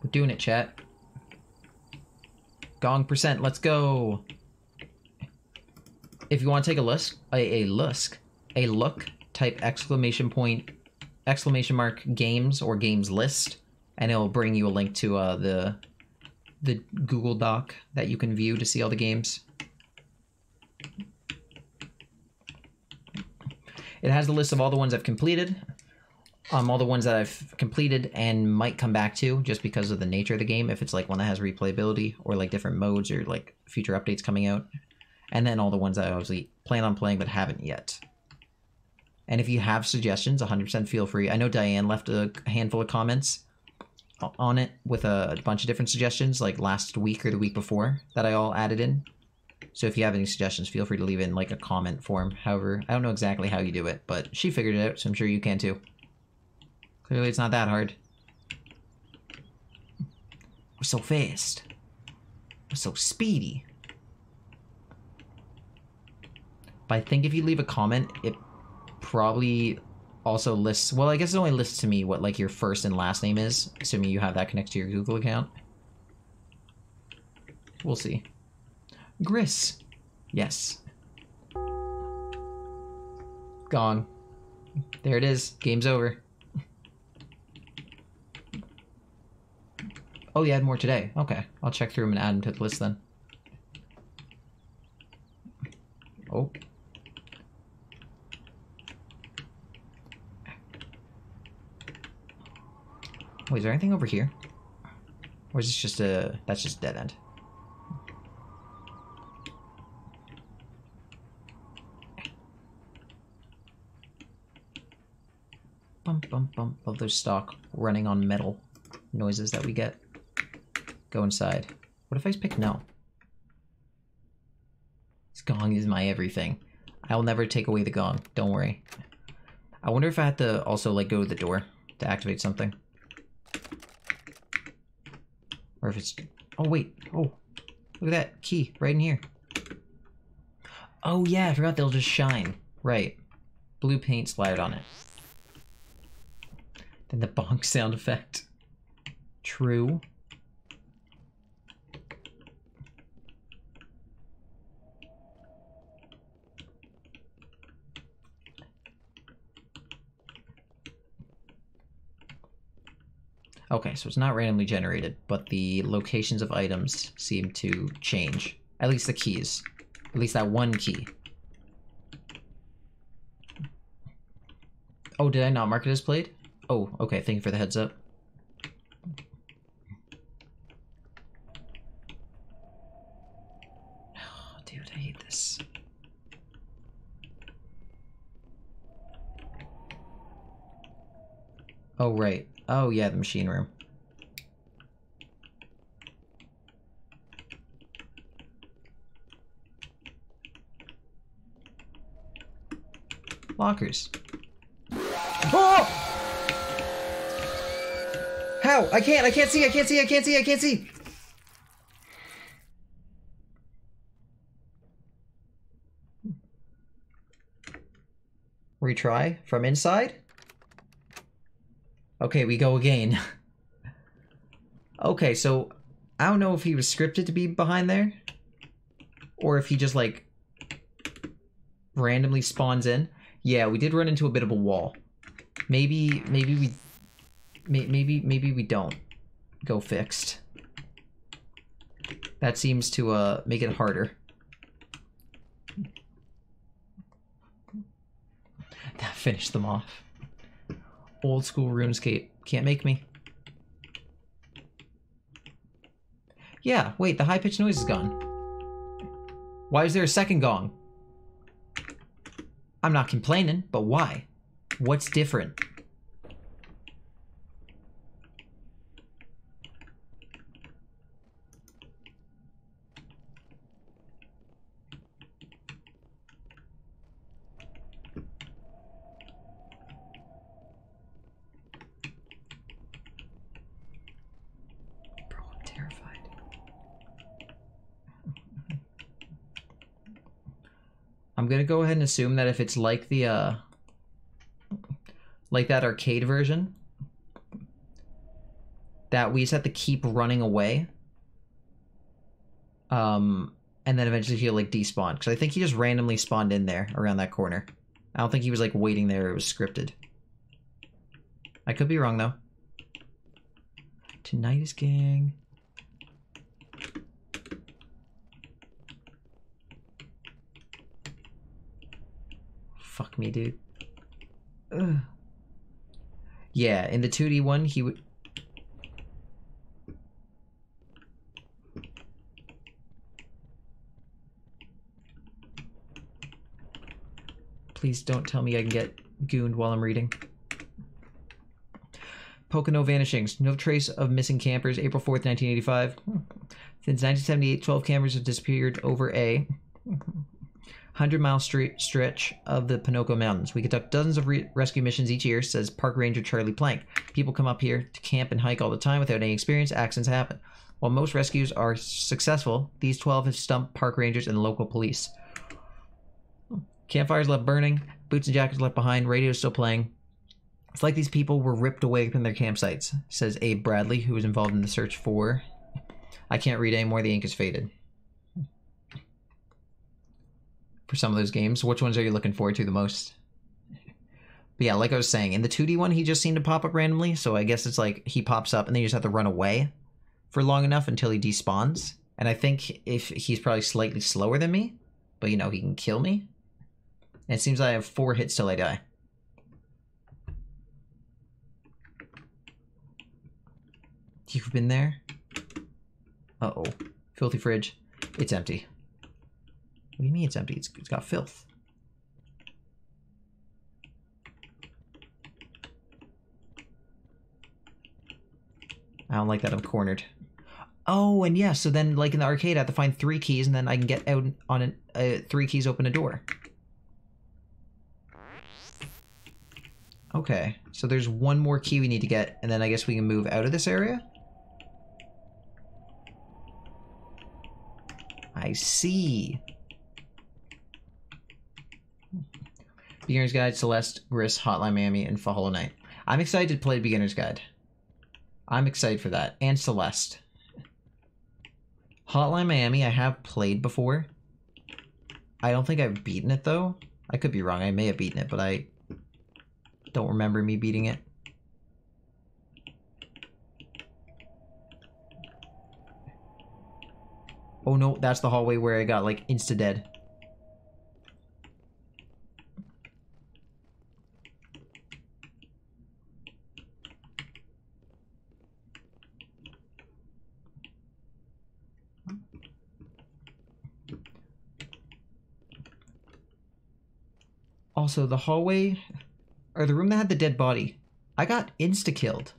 We're doing it, chat. Gong percent, let's go. If you want to take a look, a, a look, a look, type exclamation point, exclamation mark games or games list, and it'll bring you a link to uh, the the Google Doc that you can view to see all the games. it has the list of all the ones I've completed, um, all the ones that I've completed and might come back to just because of the nature of the game. If it's like one that has replayability or like different modes or like future updates coming out, and then all the ones that I obviously plan on playing but haven't yet. And if you have suggestions, 100% feel free. I know Diane left a handful of comments on it with a bunch of different suggestions like last week or the week before that I all added in. So if you have any suggestions, feel free to leave in like a comment form. However, I don't know exactly how you do it, but she figured it out, so I'm sure you can too. Clearly it's not that hard. We're so fast. We're so speedy. But I think if you leave a comment, it probably also lists well i guess it only lists to me what like your first and last name is assuming you have that connected to your google account. We'll see. Gris. Yes. Gone. There it is. Game's over. Oh you had more today. Okay. I'll check through them and add them to the list then. Oh Wait, is there anything over here? Or is this just a... That's just dead end. Bump, bump, bump. Love those stock running on metal noises that we get. Go inside. What if I just pick no? This gong is my everything. I'll never take away the gong. Don't worry. I wonder if I have to also like go to the door to activate something. Or if it's... Oh, wait. Oh, look at that key right in here. Oh, yeah, I forgot they'll just shine. Right. Blue paint slathered on it. Then the bonk sound effect. True. Okay, so it's not randomly generated, but the locations of items seem to change. At least the keys. At least that one key. Oh, did I not mark it as played? Oh, okay, thank you for the heads up. Oh, dude, I hate this. Oh, right. Oh, yeah, the machine room. Lockers. Oh! How? I can't, I can't see, I can't see, I can't see, I can't see! Retry from inside? Okay, we go again. okay, so I don't know if he was scripted to be behind there or if he just like randomly spawns in. Yeah, we did run into a bit of a wall. Maybe maybe we maybe maybe we don't go fixed. That seems to uh make it harder. That finished them off. Old school RuneScape. Can't make me. Yeah, wait, the high-pitched noise is gone. Why is there a second gong? I'm not complaining, but why? What's different? Bro, I'm terrified. I'm gonna go ahead and assume that if it's like the uh like that arcade version that we just have to keep running away um and then eventually he'll like despawn. Because i think he just randomly spawned in there around that corner. I don't think he was like waiting there. It was scripted. I could be wrong though. Tonight is gang fuck me dude Ugh. Yeah, in the 2D one, he would. Please don't tell me I can get gooned while I'm reading. Pocono vanishings. No trace of missing campers. April 4th, 1985. Since 1978, 12 campers have disappeared over a 100 mile street stretch of the Pocono Mountains. We conduct dozens of re- rescue missions each year, says Park Ranger Charlie Plank. People come up here to camp and hike all the time without any experience. Accidents happen. While most rescues are successful, these 12 have stumped park rangers and local police. Campfires left burning, boots and jackets left behind, radio still playing. It's like these people were ripped away from their campsites, says Abe Bradley, who was involved in the search for. I can't read anymore, the ink is faded. For some of those games, which ones are you looking forward to the most? But yeah, like I was saying, in the 2D one, he just seemed to pop up randomly, so I guess it's like he pops up and then you just have to run away for long enough until he despawns. And I think if he's probably slightly slower than me, but you know, he can kill me. And it seems I have four hits till I die. You've been there? Uh-oh. Filthy fridge. It's empty. What do you mean it's empty? It's, it's got filth. I don't like that I'm cornered. Oh, and yeah, so then like in the arcade I have to find three keys and then I can get out on an, uh, three keys open a door. Okay, so there's one more key we need to get and then I guess we can move out of this area? I see. Beginner's Guide, Celeste, Gris, Hotline Miami, and for Hollow Knight. I'm excited to play Beginner's Guide. I'm excited for that. And Celeste. Hotline Miami, I have played before. I don't think I've beaten it though. I could be wrong. I may have beaten it, but I don't remember me beating it. Oh no, that's the hallway where I got like insta Also, the hallway or the room that had the dead body, I got insta killed.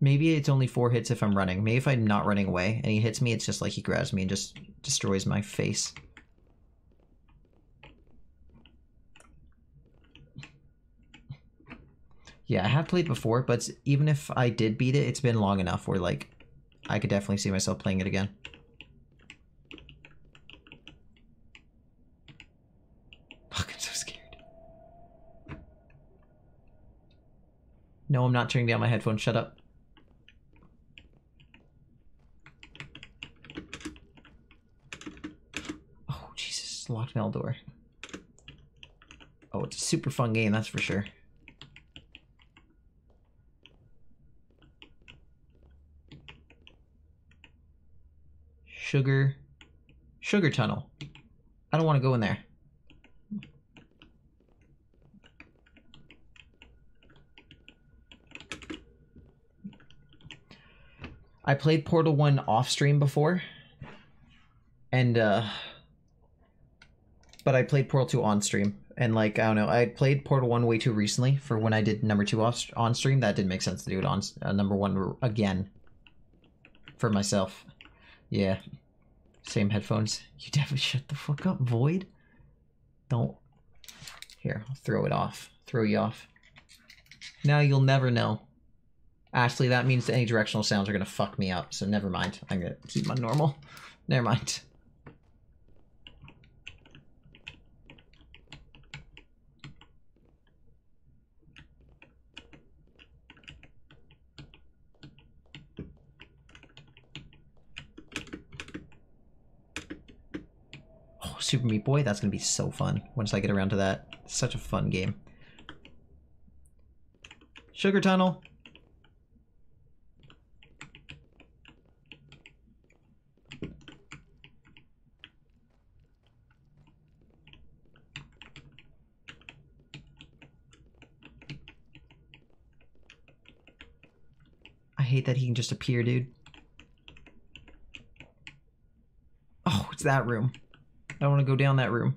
Maybe it's only four hits if I'm running. Maybe if I'm not running away and he hits me, it's just like he grabs me and just destroys my face. Yeah, I have played before, but even if I did beat it, it's been long enough where, like, I could definitely see myself playing it again. Fuck, I'm so scared. No, I'm not turning down my headphones. Shut up. Oh, Jesus. Locked mail door. Oh, it's a super fun game, that's for sure. Sugar. Sugar tunnel. I don't want to go in there. I played Portal 1 off stream before. And uh but I played Portal 2 on stream. And like I don't know, I played Portal 1 way too recently for when I did number 2 off on stream. That didn't make sense to do it on uh, number 1 again for myself. Yeah. Same headphones. You definitely shut the fuck up, Void. Don't. Here, I'll throw it off. Throw you off. Now you'll never know. Ashley, that means any directional sounds are gonna fuck me up, so never mind. I'm gonna keep my normal. Never mind. Oh, Super Meat Boy, that's gonna be so fun once I get around to that. Such a fun game. Sugar Tunnel. hate that he can just appear, dude. Oh, it's that room. I don't want to go down that room.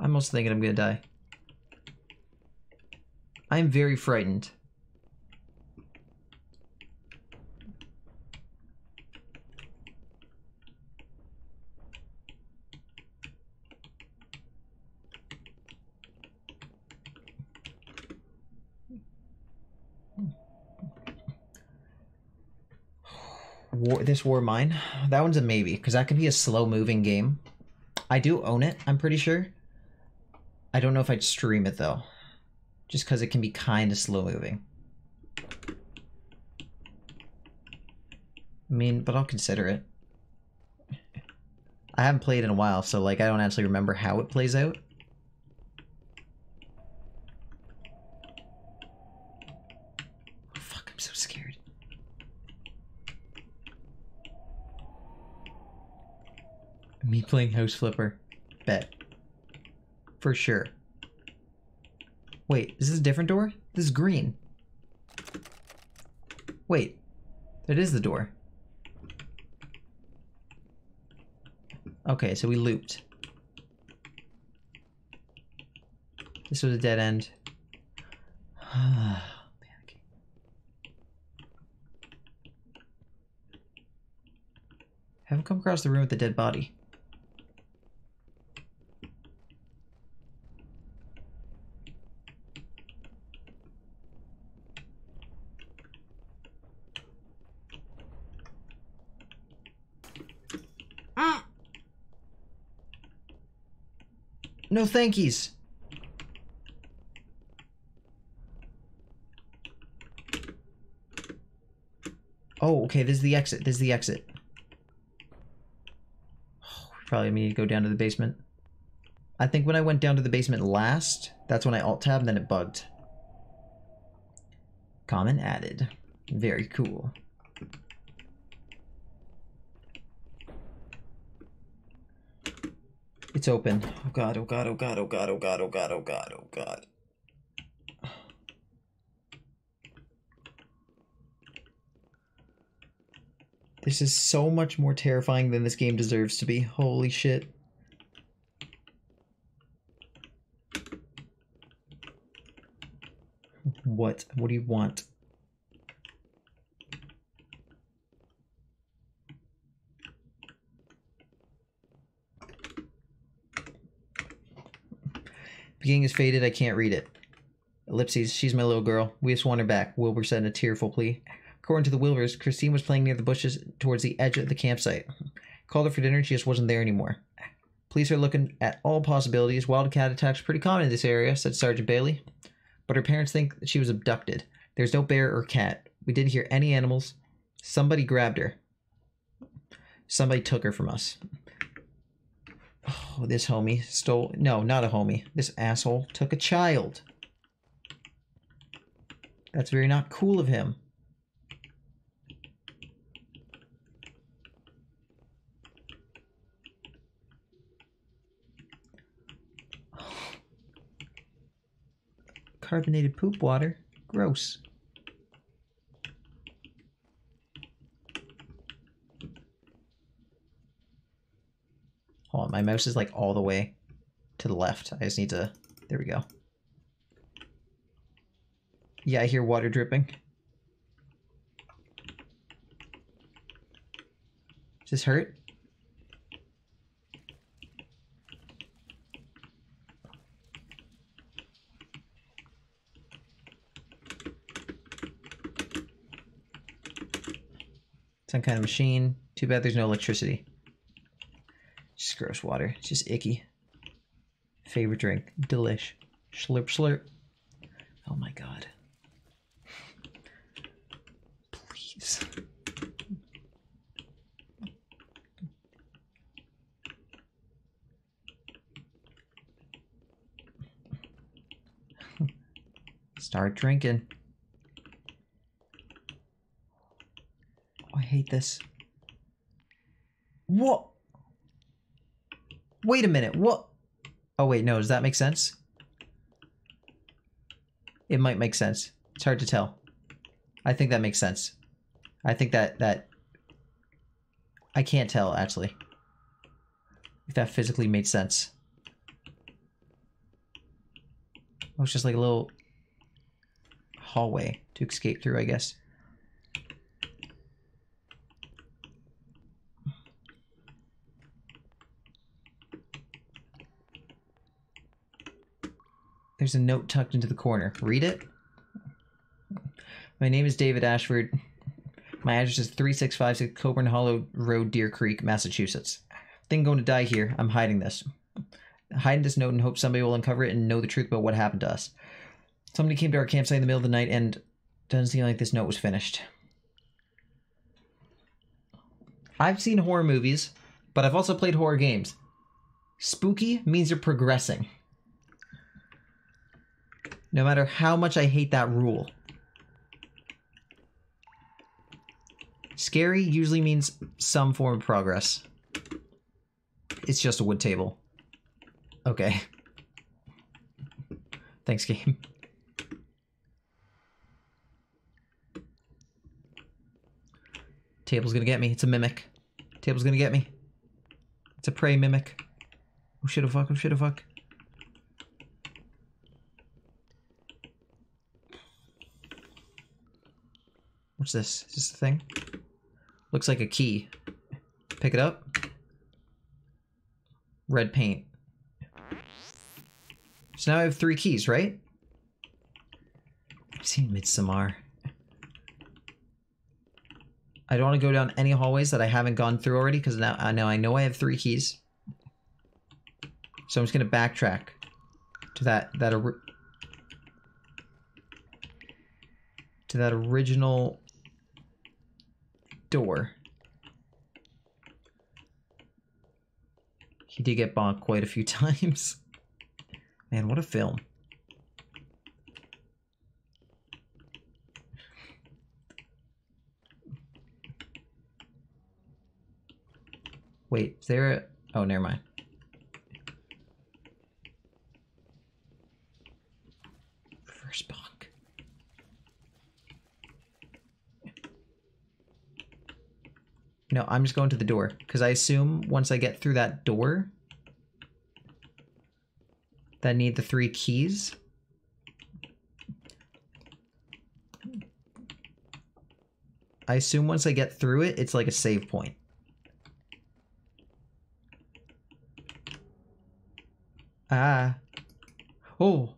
I'm almost thinking I'm gonna die. I'm very frightened. War, this war mine that one's a maybe because that could be a slow moving game. I do own it i'm pretty sure. I don't know if i'd stream it though just because it can be kind of slow moving i mean but i'll consider it. I haven't played in a while so like i don't actually remember how it plays out fuck i'm so scared Me playing House Flipper. Bet. For sure. Wait, is this a different door? This is green. Wait. It is the door. Okay, so we looped. This was a dead end. Ah. Haven't come across the room with the dead body. No thankies. Oh, okay, this is the exit. This is the exit. Oh, probably need to go down to the basement. I think when I went down to the basement last, that's when I alt-tabbed, and then it bugged. Comment added. Very cool. It's open. Oh god, oh god, oh god, oh god, oh god, oh god, oh god, oh god. This is so much more terrifying than this game deserves to be. Holy shit. What? What do you want? Beginning is faded. I can't read it. Ellipses. She's my little girl. We just want her back. Wilbur said in a tearful plea. According to the Wilbers, Christine was playing near the bushes towards the edge of the campsite. Called her for dinner. She just wasn't there anymore. Police are looking at all possibilities. Wildcat attacks are pretty common in this area, said Sergeant Bailey. But her parents think that she was abducted. There's no bear or cat. We didn't hear any animals. Somebody grabbed her. Somebody took her from us. Oh, this homie stole. No, not a homie. This asshole took a child. That's very not cool of him. Carbonated poop water. Gross. My mouse is like all the way to the left. I just need to. There we go. Yeah, I hear water dripping. Does this hurt? Some kind of machine. Too bad there's no electricity. Gross water. It's just icky. Favorite drink. Delish. Slurp slurp. Oh my god. Please. Start drinking. Oh, I hate this. What? Wait a minute. What? Oh, wait, no. Does that make sense? It might make sense. It's hard to tell. I think that makes sense. I think that that I can't tell actually. If that physically made sense. Oh, it's just like a little hallway to escape through, I guess. There's a note tucked into the corner. Read it. My name is David Ashford. My address is 3656 Coburn Hollow Road, Deer Creek, Massachusetts. Thing going to die here. I'm hiding this. Hiding this note and hope somebody will uncover it and know the truth about what happened to us. Somebody came to our campsite in the middle of the night and doesn't seem like this note was finished. I've seen horror movies, but I've also played horror games. Spooky means you're progressing. No matter how much I hate that rule. Scary usually means some form of progress. It's just a wood table. Okay. Thanks, game. Table's gonna get me. It's a mimic. Table's gonna get me. It's a prey mimic. Oh shit, oh fuck, oh shit, oh fuck. What's this? Is this the thing? Looks like a key. Pick it up. Red paint. So now I have three keys, right? I've seen Midsommar. I don't want to go down any hallways that I haven't gone through already because now I know I know I have three keys. So I'm just gonna backtrack to that that to that original door. He did get bonked quite a few times. Man, what a film. Wait, is there a... Oh, never mind. Reverse bonk. No, I'm just going to the door. Because I assume once I get through that door... That I need the three keys. I assume once I get through it, it's like a save point. Ah. Oh.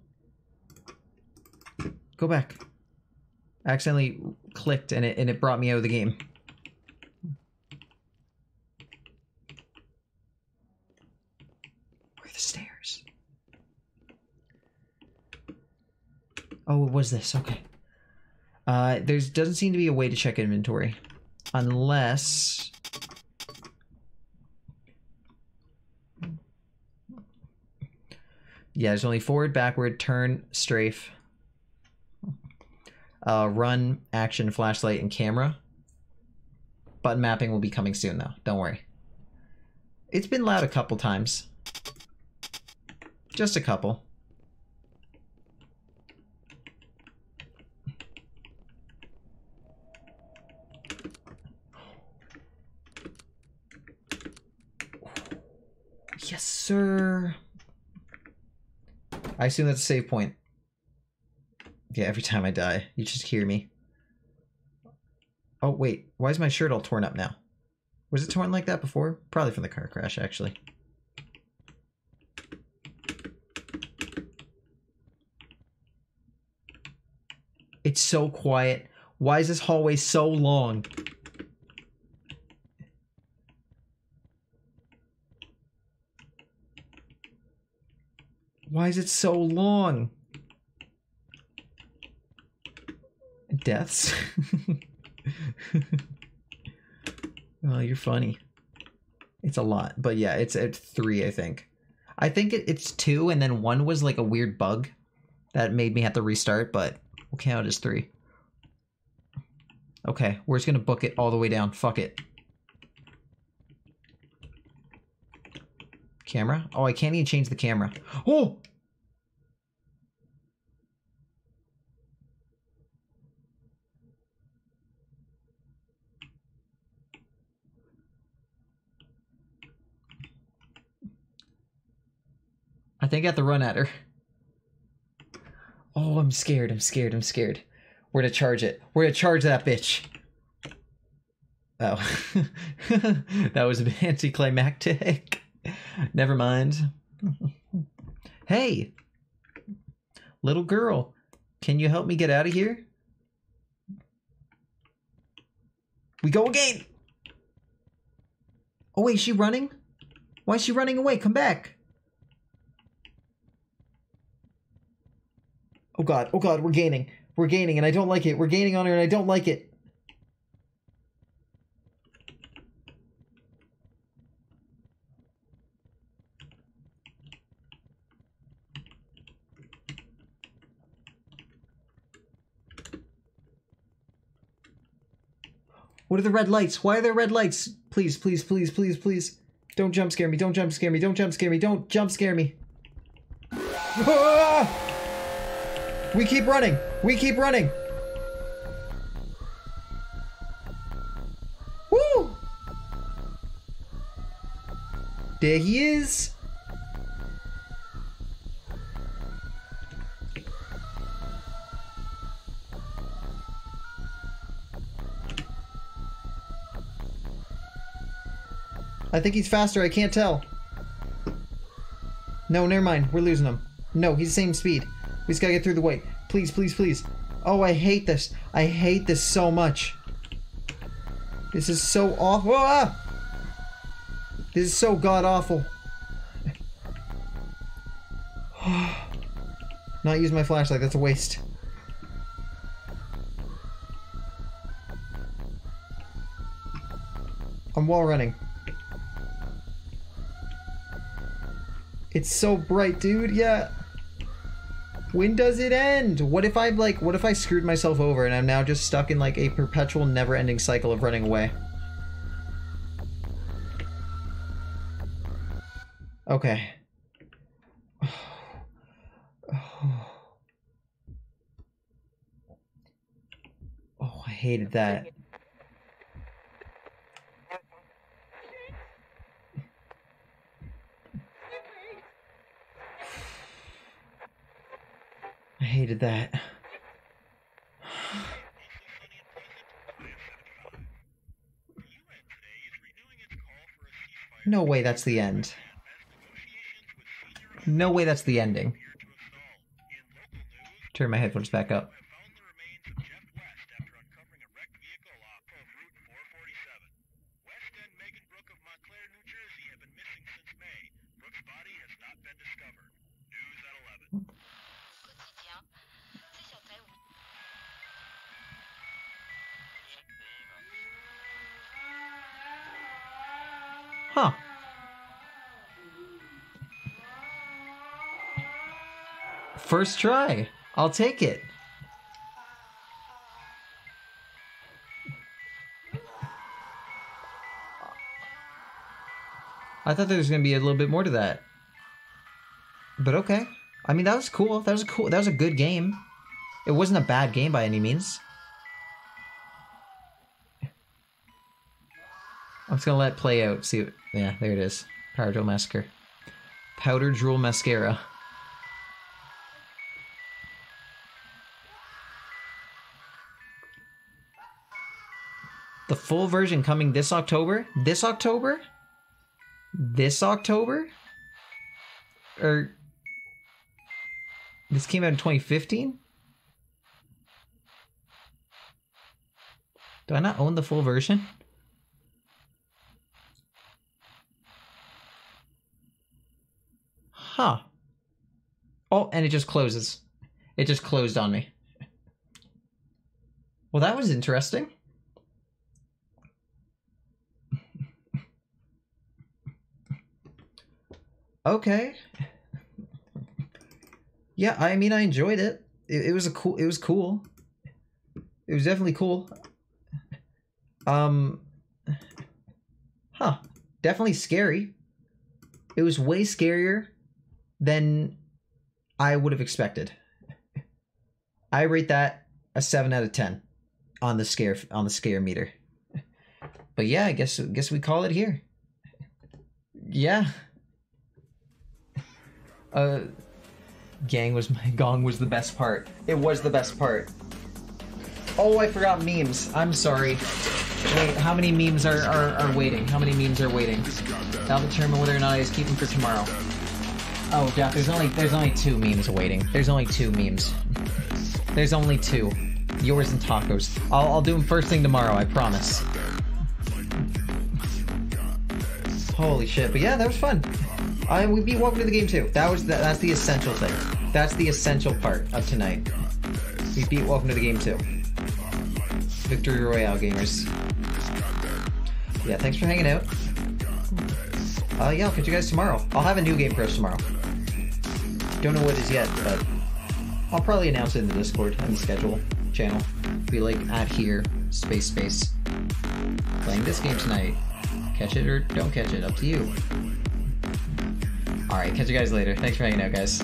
Go back. I accidentally clicked and it and it brought me out of the game. Where are the stairs? Oh, it was this. Okay. Uh, there doesn't seem to be a way to check inventory. Unless... Yeah, there's only forward, backward, turn, strafe, uh, run, action, flashlight, and camera. Button mapping will be coming soon, though. Don't worry. It's been loud a couple times. Just a couple. Yes, sir. I assume that's a save point. Yeah, every time I die, you just hear me. Oh, wait. Why is my shirt all torn up now? Was it torn like that before? Probably from the car crash, actually. It's so quiet. Why is this hallway so long? Why is it so long? Deaths? oh, you're funny. It's a lot, but yeah, it's at three, I think. I think it, it's two, and then one was like a weird bug that made me have to restart, but we'll count as three. Okay, we're just gonna book it all the way down. Fuck it. Camera? Oh, I can't even change the camera. Oh! I think I have to run at her. Oh, I'm scared. I'm scared. I'm scared. We're to charge it. We're to charge that bitch. Oh. that was anticlimactic. Never mind. hey! Little girl, can you help me get out of here? We go again! Oh wait, is she running? Why is she running away? Come back! Oh god, oh god, we're gaining. We're gaining and I don't like it. We're gaining on her and I don't like it. What are the red lights? Why are there red lights? Please, please, please, please, please. Don't jump scare me. Don't jump scare me. Don't jump scare me. Don't jump scare me. Ah! We keep running. We keep running. Woo! There he is. I think he's faster. I can't tell. No, never mind. We're losing him. No, he's the same speed. We just gotta get through the way. Please, please, please. Oh, I hate this. I hate this so much. This is so awful. Ah! This is so god awful. Not use my flashlight. That's a waste. I'm wall running. It's so bright, dude. Yeah. When does it end? What if I like what if I screwed myself over and I'm now just stuck in like a perpetual never-ending cycle of running away? Okay. Oh, I hated that. I hated that. No way that's the end. No way that's the ending. Turn my headphones back up. Huh. First try. I'll take it. I thought there was gonna be a little bit more to that. But okay. I mean that was cool. That was a cool that was a good game. It wasn't a bad game by any means. I'm just gonna let it play out. See, what, yeah, there it is. Powder Drool Massacre. Powder Drool Mascara. The full version coming this October? This October? This October? Or this came out in 2015? Do I not own the full version? Huh. Oh, and it just closes. It just closed on me. Well, that was interesting. okay. Yeah, I mean, I enjoyed it. it. It was a cool. It was cool. It was definitely cool. Um. Huh. Definitely scary. It was way scarier than I would have expected. I rate that a seven out of ten on the scare on the scare meter. But yeah, I guess guess we call it here. Yeah. Uh, gang was my gong was the best part. It was the best part. Oh, I forgot memes. I'm sorry. Wait, how many memes are, are, are waiting? How many memes are waiting? That'll determine whether or not I just keep them for tomorrow. Oh, Jack, there's only there's only two memes waiting. There's only two memes. There's only two. Yours and tacos. I'll, I'll do them first thing tomorrow, I promise. Holy shit! But yeah, that was fun. I we beat Welcome to the Game too. That was the, that's the essential thing. That's the essential part of tonight. We beat Welcome to the Game too. Victory Royale gamers. Yeah, thanks for hanging out. Uh, yeah, I'll catch you guys tomorrow. I'll have a new game for us tomorrow. Don't know what it is yet, but I'll probably announce it in the Discord and the schedule channel. Be like at here, space space. Playing this game tonight. Catch it or don't catch it, up to you. Alright, catch you guys later. Thanks for hanging out, guys.